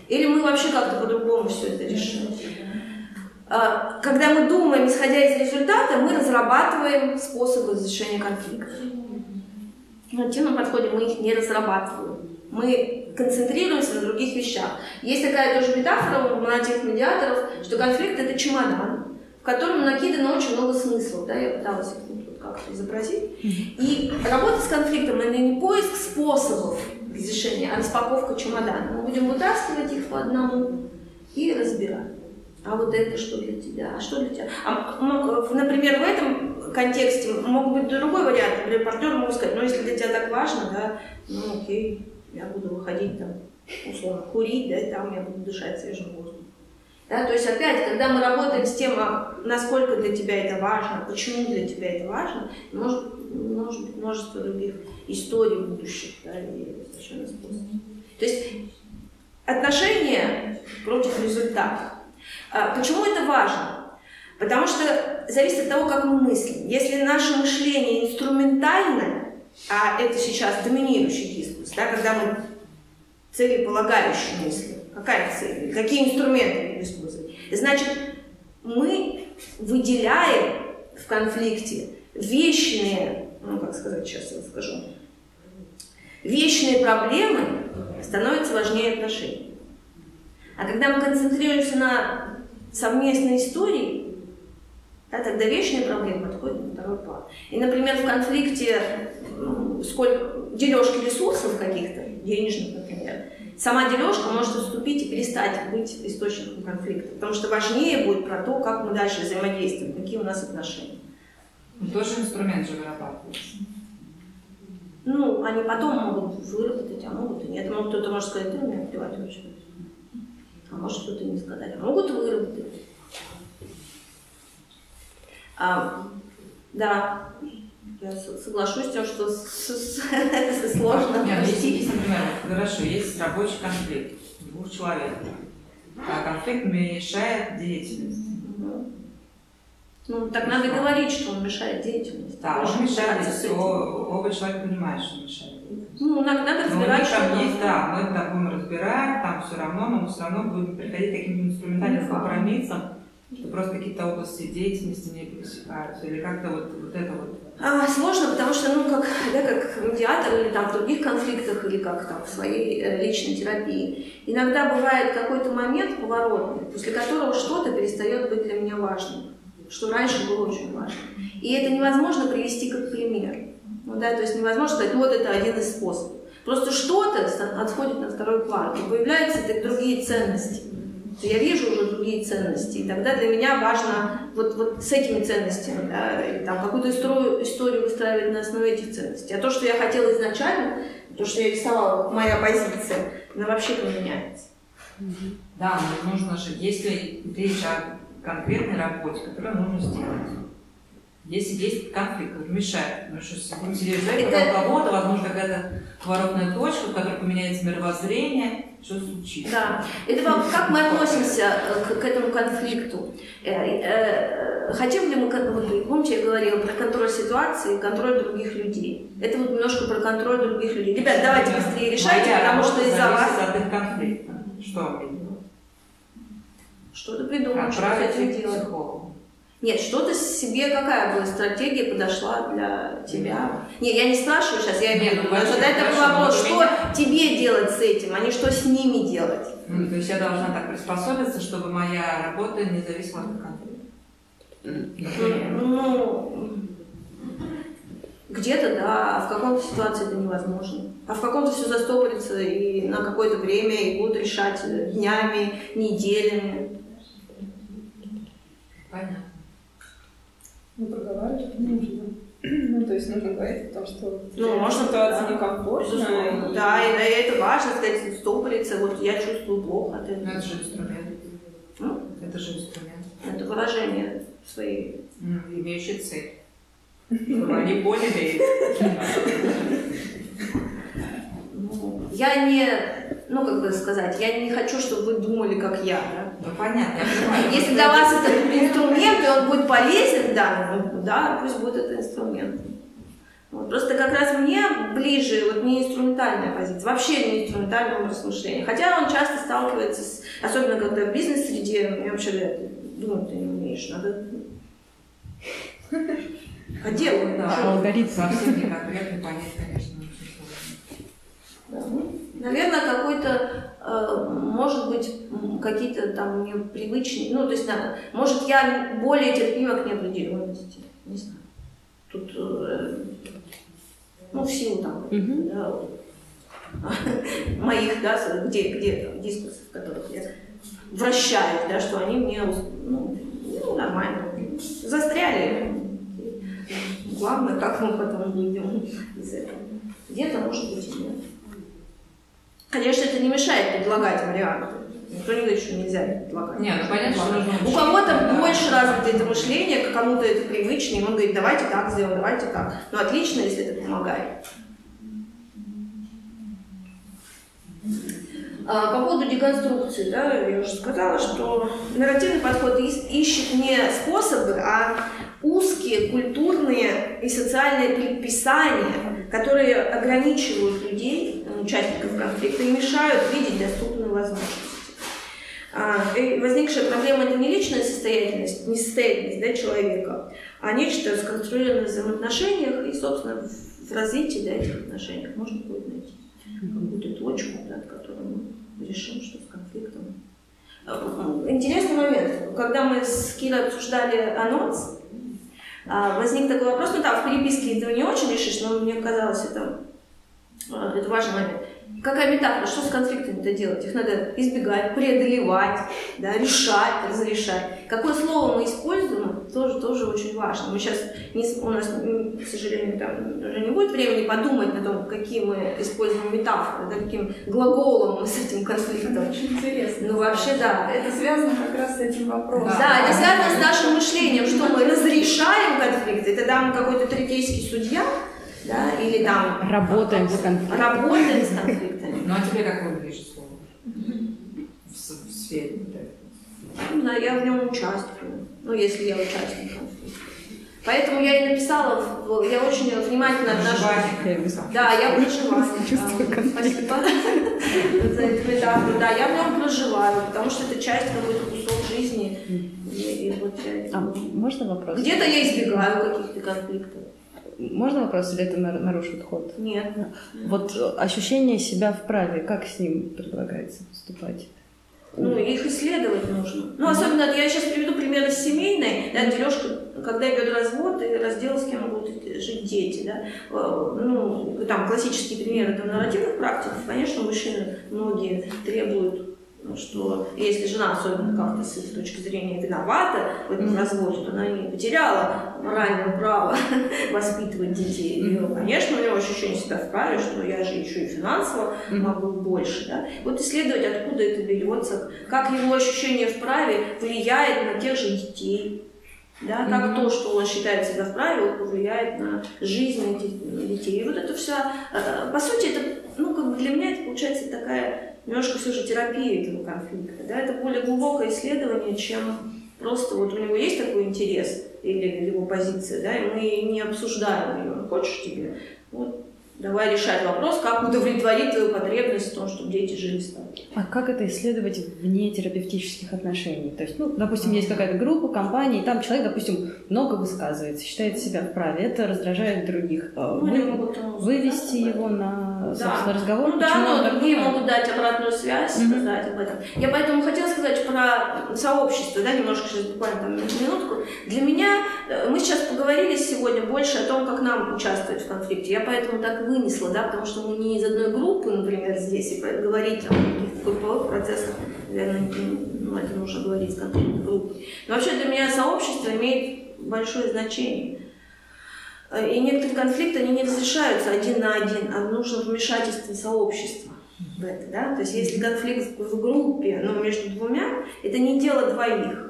Или мы вообще как-то по-другому все это решим. А, Когда мы думаем, исходя из результата, мы разрабатываем способы разрешения конфликта. В активном подходе мы их не разрабатываем. Мы концентрируемся на других вещах. Есть такая тоже метафора у молодых медиаторов, что конфликт – это чемодан, в котором накидано очень много смыслов. Да? Я пыталась их ну, как-то изобразить. И работа с конфликтом – это не поиск способов разрешения, а распаковка чемодана. Мы будем вытаскивать их по одному и разбирать. А вот это что для тебя? А что для тебя? А, м- например, в этом контексте мог быть другой вариант. Например, партнер мог сказать, ну если для тебя так важно, да, ну окей, я буду выходить там, условно, курить, да, и там я буду дышать свежим воздухом. Да, то есть опять, когда мы работаем с тем, а насколько для тебя это важно, почему для тебя это важно, может, может быть множество других историй будущих, да, и совершенно способов. То есть отношения против результата. А Почему это важно? Потому что зависит от того, как мы мыслим. Если наше мышление инструментальное, а это сейчас доминирующий дискурс, да, когда мы целеполагающие мыслим, какая цель, какие инструменты мы используем, значит, мы выделяем в конфликте вечные, ну как сказать, сейчас я скажу, вечные проблемы становятся важнее отношений. А когда мы концентрируемся на совместной истории, да, тогда вечные проблемы отходят на второй план. И, например, в конфликте м, сколько дележки ресурсов каких-то, денежных, например, сама дележка может уступить и перестать быть источником конфликта, потому что важнее будет про то, как мы дальше взаимодействуем, какие у нас отношения. Ну, тоже инструмент же вырабатывается. Ну, они потом могут выработать, а могут и нет. Ну, кто-то может сказать, да, мне плевать вообще. А может кто-то не сказать. А могут выработать. А, да, я соглашусь с тем, что это сложно. Нет, ну, если есть, например, хорошо, есть рабочий конфликт двух человек, а конфликт мешает деятельности. Ну, так надо говорить, что он мешает деятельности. Да, он мешает, если оба человека понимают, что мешает. Ну, надо, надо разбирать, что там есть, да, мы там будем разбирать, там все равно, но мы все равно будем приходить к каким-то инструментальным Ну, компромиссам, что просто какие-то области деятельности не пересекаются, или как-то вот, вот это вот. А, сложно, потому что, ну, как, да, как медиатор или там в других конфликтах, или как там в своей э, личной терапии, иногда бывает какой-то момент поворотный, после которого что-то перестает быть для меня важным, что раньше было очень важно. И это невозможно привести как пример. Ну, да, то есть невозможно сказать, ну, вот это один из способов. Просто что-то отходит на второй план, появляются другие ценности. Я вижу уже другие ценности, и тогда для меня важно вот, вот с этими ценностями, да, и там какую-то историю, историю выстраивать на основе этих ценностей. А то, что я хотела изначально, то, что я рисовала, моя позиция, она вообще поменяется. Да, но нужно же, если речь о конкретной работе, которую нужно сделать, если есть конфликт, который мешает, ну что, будем сидеть ждать, пока у кого-то, возможно, какая-то поворотная точка, в которой поменяется мировоззрение, что случится. Да. Это вам- как мы относимся э, к, к этому конфликту? Э, э, Хотим ли мы, как вот, помните, я говорила про контроль ситуации контроль других людей? Это вот немножко про контроль других людей. Ребят, давайте быстрее решайте, Моя потому что из-за вас от их конфликта. Что мне делать? что-то придумаем, что к делать. психологу. Нет, что-то себе, какая бы стратегия подошла для тебя? Нет, я не спрашиваю сейчас, я имею в виду, задать такой вопрос, что тебе делать с этим, а не что с ними делать? Ну, то есть я должна так приспособиться, чтобы моя работа не зависела от конфликта. Ну, где-то да, а в каком-то ситуации это невозможно. А в каком-то все застопорится и на какое-то время, и будут решать днями, неделями. Понятно. Ну, проговаривать нужно. Ну, то есть нужно говорить о том, что Ну, можно, ситуация да. некомфортная. Безусловно. и- Да, и, и это важно, сказать, стопорится, вот я чувствую плохо. от Ну, этого. это же инструмент. Ну, Это же инструмент, это выражение своей ну, имеющий цель. Чтобы они поняли. Ну, я не, ну, как бы сказать, я не хочу, чтобы вы думали, как я, да. Ну, понятно. Если для вас это инструмент, и он будет полезен, да, ну, да, пусть будет это инструмент. Вот. Просто как раз мне ближе вот не инструментальная позиция, вообще не инструментальное образ мышления. Хотя он часто сталкивается с, особенно когда в бизнес-среде, мне вообще говорят, думать ты не умеешь, надо... А делай, Да, да. алгоритм. Совсем не конкретно понять, конечно, очень сложно. Да, ну, Наверное, какой-то, может быть, какие-то там непривычные, ну, то есть, на- может, я более терпима к неопределенности, не знаю. Тут, э, ну, в силу там, Мгм. да, моих, да, где, где там дискурсов, в которых я вращаюсь, да, что они мне, ну, ну, нормально, застряли. Главное, как мы потом выйдем из этого. Где-то, может быть, и нет. Конечно, это не мешает предлагать варианты. Никто не говорит, что нельзя предлагать. Не, ну понятно, что нужно У кого-то да. больше развито это мышление, кому-то это привычнее, и он говорит, давайте так сделаем, давайте так. Ну, отлично, если это помогает. А, По поводу деконструкции, да, я уже сказала, что нарративный подход ищет не способы, а узкие культурные и социальные предписания, которые ограничивают людей, участников конфликта, и мешают видеть доступные возможности. А, и возникшая проблема это не личная состоятельность, не состоятельность да, человека, а нечто сконструированное в взаимоотношениях и, собственно, в развитии да, этих отношений можно будет найти какую-то точку, да, от которой мы решим, что с конфликтом. А, Интересный момент. Когда мы с Кирой обсуждали анонс, а, возник такой вопрос, ну там в переписке этого не очень решишь, но мне казалось, это, это важный момент. Какая метафора? Что с конфликтами-то делать? Их надо избегать, преодолевать, да, решать, разрешать. Какое слово мы используем, тоже, тоже очень важно. Мы сейчас, не, у нас, к сожалению, там уже не будет времени подумать на том, какие мы используем метафоры, да, каким глаголом мы с этим конфликтом. Очень интересно. Ну, вообще, да. Это связано как раз с этим вопросом. Да, это связано с нашим мышлением, что мы разрешаем конфликты. Это там какой-то третейский судья, да, или там Работаем с конфликтом. работаем с конфликтами. Ну, а тебе как выглядишь слово? В, в сфере этой. Не знаю, я в нем участвую, ну, если я участник конфликта. Поэтому я и написала, в- я очень внимательно отношусь. Да, я проживаю. Чувствую да. конфликт. Спасибо за эту метафору. Да, я в нем проживаю, потому что это часть какой-то кусок жизни. И, и вот я- А можно вопрос? Где-то я избегаю каких-то конфликтов. Можно вопрос, или это нар- нарушит ход? Нет. Вот ощущение себя вправе, как с ним предлагается поступать? Ну, их исследовать нужно. Ну, особенно, я сейчас приведу пример из семейной, да, дележка, когда идет развод и раздел, с кем будут жить дети, да. Э, Ну, там классические примеры это нарративных практик, конечно, мужчины многие требуют что если жена особенно как-то с их точки зрения виновата в этом разводе, то она не потеряла моральное право воспитывать детей. И, конечно, у него ощущение себя вправе, что я же еще и финансово могу больше. Да? Вот исследовать, откуда это берется, как его ощущение вправе влияет на тех же детей. Да, как то, что он считает себя вправе, влияет на жизнь детей. И вот это все, по сути, это, ну, как бы для меня это получается такая немножко все же терапия этого конфликта. Да? Это более глубокое исследование, чем просто вот у него есть такой интерес или его позиция, да, и мы не обсуждаем ее. Хочешь тебе? Вот Давай решать вопрос, как удовлетворить твою потребность в том, чтобы дети жили стабильно. А как это исследовать вне терапевтических отношений? То есть, ну, допустим, есть какая-то группа, компания, и там человек, допустим, много высказывается, считает себя вправе. Это раздражает других. Ну, Вы- могут вывести его на, Да. собственно, разговор? Ну да, но так другие могут дать обратную связь, Мгм. сказать об этом. Я поэтому хотела сказать про сообщество, да, немножко сейчас буквально там минутку. Для меня, э, мы сейчас поговорили сегодня больше о том, как нам участвовать в конфликте. Я поэтому так и вынесла, да, потому что мы не из одной группы, например, здесь, и говорить о каких-то групповых процессах, наверное, ну, это нужно говорить с конкретной группой. Но вообще для меня сообщество имеет большое значение. Э, И некоторые конфликты, они не разрешаются один на один, а нужно вмешательство сообщества в это, да? То есть если конфликт в группе, ну, между двумя, это не дело двоих.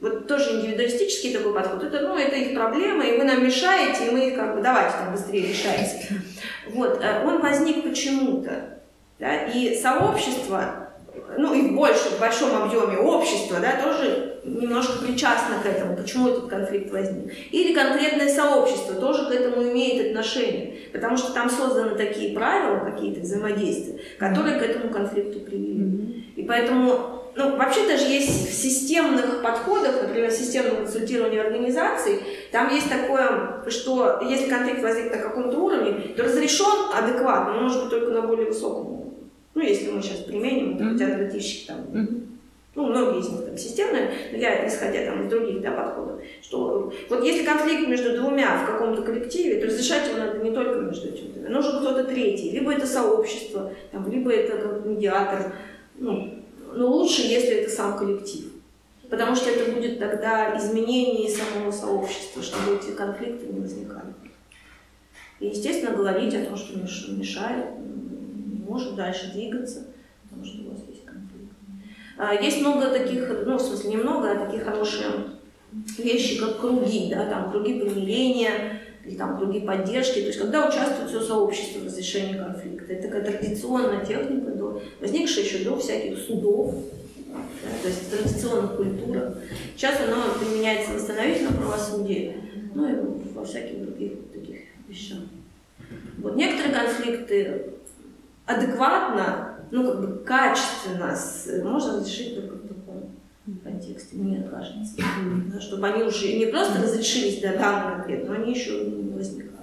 Вот тоже индивидуалистический такой подход. Это, ну, это их проблема, и вы нам мешаете, и мы их как бы давайте там быстрее решайте. Вот, э, он возник почему-то, да, и сообщество, ну и в большем, в большом объеме общество, да, тоже немножко причастно к этому, почему этот конфликт возник. Или конкретное сообщество тоже к этому имеет отношение, потому что там созданы такие правила, какие-то взаимодействия, которые к этому конфликту привели. И поэтому, ну, вообще даже есть в системных подходах, например, в системном консультировании организаций, там есть такое, что если конфликт возник на каком-то уровне, то разрешен адекватно, но может быть только на более высоком уровне. Ну, если мы сейчас применим, Мгм. хотя аналитически там, Мгм. ну, многие из них там системные, но я исходя там из других да, подходов, что вот если конфликт между двумя в каком-то коллективе, то разрешать его надо не только между этими двумя, нужен кто-то третий, либо это сообщество, там, либо это как медиатор, ну, но лучше, если это сам коллектив. Потому что это будет тогда изменение самого сообщества, чтобы эти конфликты не возникали. И, естественно, говорить о том, что меш- мешает, не может дальше двигаться, потому что у вас есть конфликт. А, Есть много таких, ну, в смысле, немного, а такие хорошие вещи, как круги, да, там, круги примирения, или там круги поддержки, то есть когда участвует все сообщество в разрешении конфликта. Это такая традиционная техника, до, возникшая еще до всяких судов, да, то есть в традиционных культурах. Сейчас она применяется в восстановительном правосудии, ну и во всяких других таких вещах. Вот некоторые конфликты адекватно, ну как бы качественно с- можно разрешить только в таком контексте, мне кажется. Да, чтобы они уже не просто разрешились да, там конкретно, но они еще не возникали.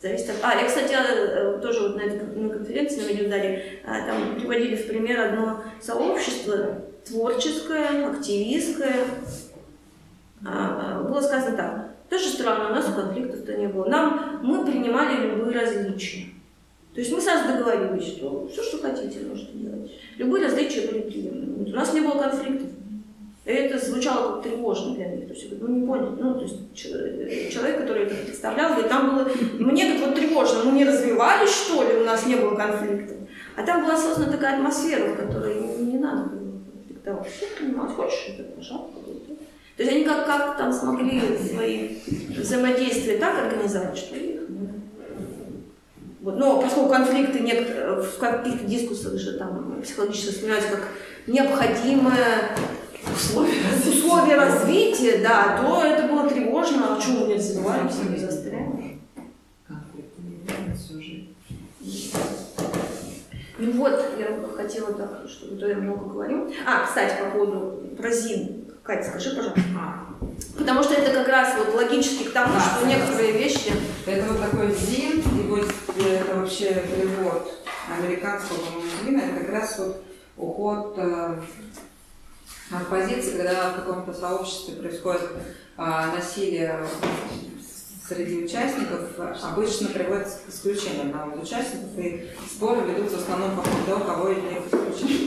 Зависит от... А, я, кстати, э, тоже вот на, конференции на Медиударе а, там приводили в пример одно сообщество творческое, активистское. А, а, было сказано так. Тоже странно, у нас конфликтов-то не было. Нам, мы принимали любые различия. То есть мы сразу договорились, что все, что хотите, можете делать. Любые различия были приемлемы. У нас не было конфликтов. И это звучало как тревожно для них. То есть, ну не понял. Ну, то есть ч- человек, который это представлял, говорит, там было, мне говорит, вот тревожно, мы не развивались, что ли, у нас не было конфликтов. А там была создана такая атмосфера, в которой не, не надо было конфликтовать. Все принимать, хочешь, это, пожалуйста. То есть они как, как там смогли свои взаимодействия так организовать, что их ну, вот. Но поскольку конфликты некотор- в каких-то дискуссах же там психологически воспринимаются как необходимое условие, развития, да, то это было тревожно, а почему мы не развиваемся, не застряем. Ну вот, я хотела так, чтобы то я много говорю. А, кстати, по поводу про ЗИН. Катя, скажи, пожалуйста. А, Потому что это как раз вот логически к тому, Да, что некоторые вещи Это вот такой ЗИН, и вот э, это вообще перевод американского ЗИНа, это как раз вот уход э, позиции, когда в каком-то сообществе происходит а, насилие среди участников, обычно приводит к исключению одного из участников, и споры ведутся в основном по поводу того, кого из них исключить.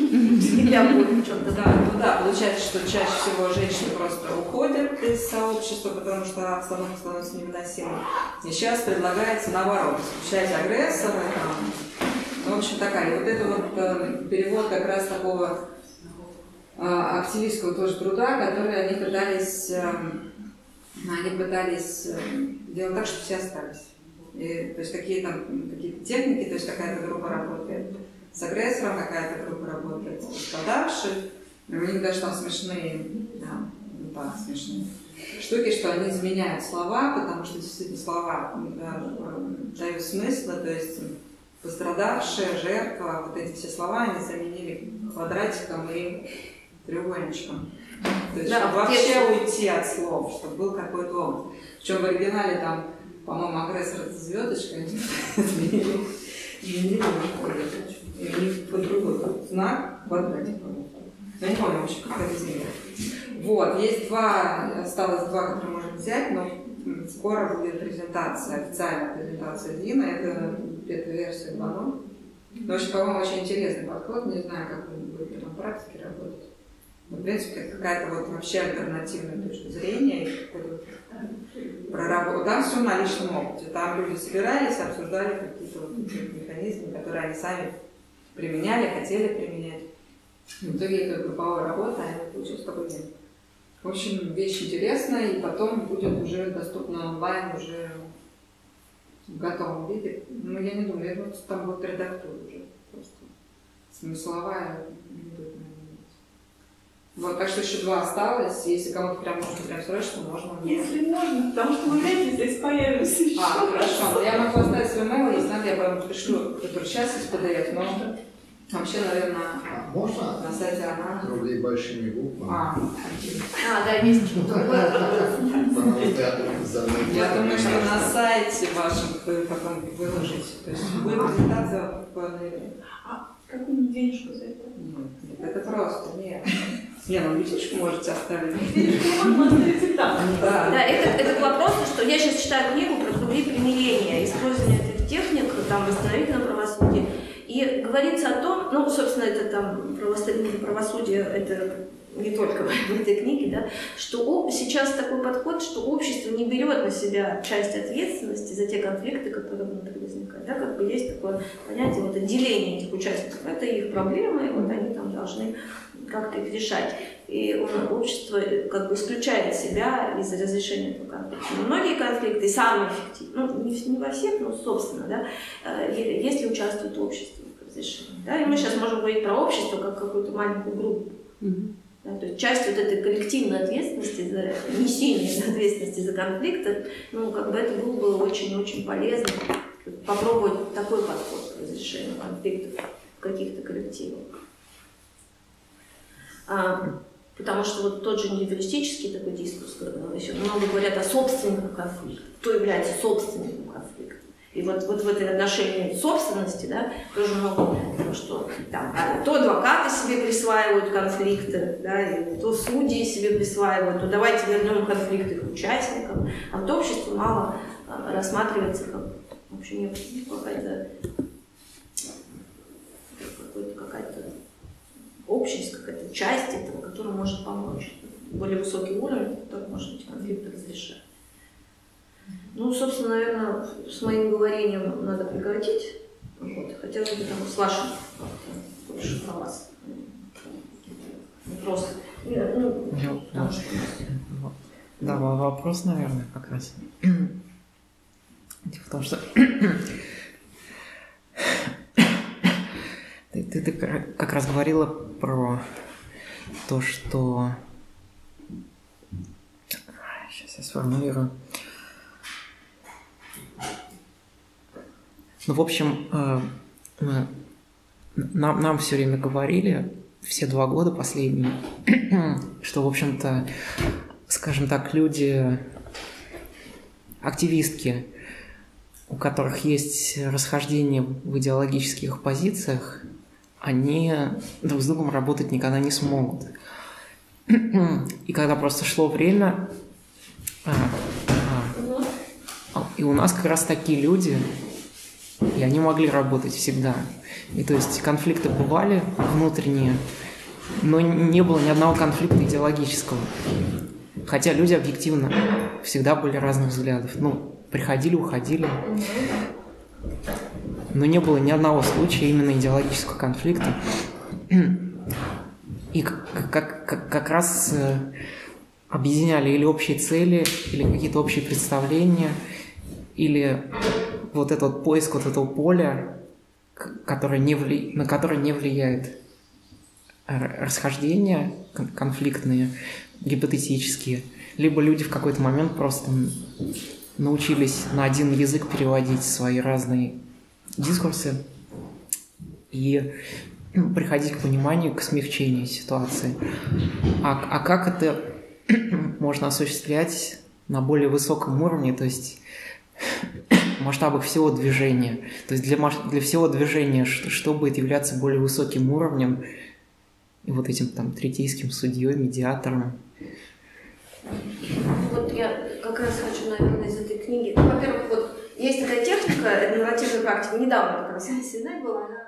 или обоих в чем-то. Да, ну да, получается, что чаще всего женщины просто уходят из сообщества, потому что обстановка становится невыносимой. И сейчас предлагается наоборот, исключать агрессора, там, ну, в общем, такая. И вот это вот э, перевод как раз такого активистского тоже труда, который они пытались, э, они пытались э, делать так, чтобы все остались. И, то есть какие там какие-то техники, то есть какая-то группа работает с агрессором, какая-то группа работает с пострадавшей. У них даже там смешные, да, да, смешные штуки, что они изменяют слова, потому что действительно слова э, дают смысл, то есть пострадавшая, жертва, вот эти все слова они заменили квадратиком и треугольничком. То есть, да, чтобы вообще уйти от слов, чтобы был какой-то образ. Причем в оригинале там, по-моему, агрессор это звездочка, изменили, изменили и у них под другой знак квадратик. Я не помню вообще, как это изменили. Вот, есть два, осталось два, которые можно взять, но скоро будет презентация, официальная презентация Дина, это, это версия 2.0. Но, очень, по-моему, очень интересный подход, не знаю, как он будет на практике работать. Но, в принципе, какая-то вот вообще альтернативная точка зрения, про работу. Там все на личном опыте. Там люди собирались, обсуждали какие-то вот механизмы, которые они сами применяли, хотели применять. В итоге это групповая работа, а получилось такой день. В общем, вещь интересная, и потом будет уже доступна онлайн, уже в готовом виде. Но я не думаю, я думаю, там будет редактура уже просто. Смысловая Вот, так что еще два осталось. Если кому-то прям нужно прям срочно, можно. Если можно, потому что мы вряд ли здесь появимся еще. А, хорошо. Я могу оставить свой mail, если надо, я вам пришлю, который сейчас есть PDF, но Вообще, наверное, а можно на сайте она... рублей большими буквами? А, а да, есть Я думаю, что на сайте вашем вы потом выложите. То есть будет презентация в А какую денежку за это? Нет, это просто, нет. Не, ну личечку можете оставить. Да, да это, это к вопросу, что я сейчас читаю книгу про круги примирения, использование этих техник, там, восстановительного правосудия. И говорится о том, ну, собственно, это там правостояние правосудия, это не только в этой книге, да, что сейчас такой подход, что общество не берет на себя часть ответственности за те конфликты, которые внутри возникают. Да, как бы есть такое понятие вот, отделения этих участников. Это их проблемы, и вот они там должны как-то их решать. И общество как бы исключает себя из разрешения этого конфликта. Но многие конфликты самые эффективные, ну не, не во всех, но собственно, да, э, если участвует общество в разрешении. Да, и мы сейчас можем говорить про общество как какую-то маленькую группу. Mm-hmm. Да, то есть часть вот этой коллективной ответственности, за, несения ответственности за конфликты, ну, как бы это было бы очень-очень полезно попробовать такой подход к разрешению конфликтов в каких-то коллективах. Потому что вот тот же индивидуалистический такой дискурс, еще много говорят о собственном конфликте, кто является собственником конфликта. И вот, вот в этой отношении собственности, да, тоже много, потому что там, а, то адвокаты себе присваивают конфликты, да, и то судьи себе присваивают, то давайте вернем конфликты их участникам. А вот общество мало а, рассматривается как вообще какая-то какая-то общность, какая-то часть этого, которая может помочь. Более высокий уровень, который может эти конфликты разрешать. Ну, собственно, наверное, с моим говорением надо прекратить. Вот. Хотелось бы там, с вашим больше про вас. Не просто. Ну, ну, потому что да, вопрос, наверное, как раз. Дело в том, что ты, ты, как раз говорила про то, что... Сейчас я сформулирую. Ну, в общем, э, нам, нам все время говорили, все два года последние, что, в общем-то, скажем так, люди, активистки, у которых есть расхождение в идеологических позициях, они друг с другом работать никогда не смогут. И когда просто шло время, а, а, и у нас как раз такие люди, и они могли работать всегда. И то есть конфликты бывали внутренние, но не было ни одного конфликта идеологического. Хотя люди объективно всегда были разных взглядов. Ну, приходили, уходили. Но не было ни одного случая именно идеологического конфликта. И как, как, как раз э, объединяли или общие цели, или какие-то общие представления, или вот этот поиск вот этого поля, которое не вли... на которое не влияет расхождения конфликтные, гипотетические, либо люди в какой-то момент просто научились на один язык переводить свои разные дискурсы и ну, приходить к пониманию, к смягчению ситуации. А, а как это можно осуществлять на более высоком уровне, то есть масштабах всего движения. То есть для, для всего движения что, что будет являться более высоким уровнем и вот этим там третейским судьей, медиатором. Вот я как раз хочу, наверное, из этой книги. Ну, во-первых, вот есть такая техника, нарративная практика, недавно как раз на была, она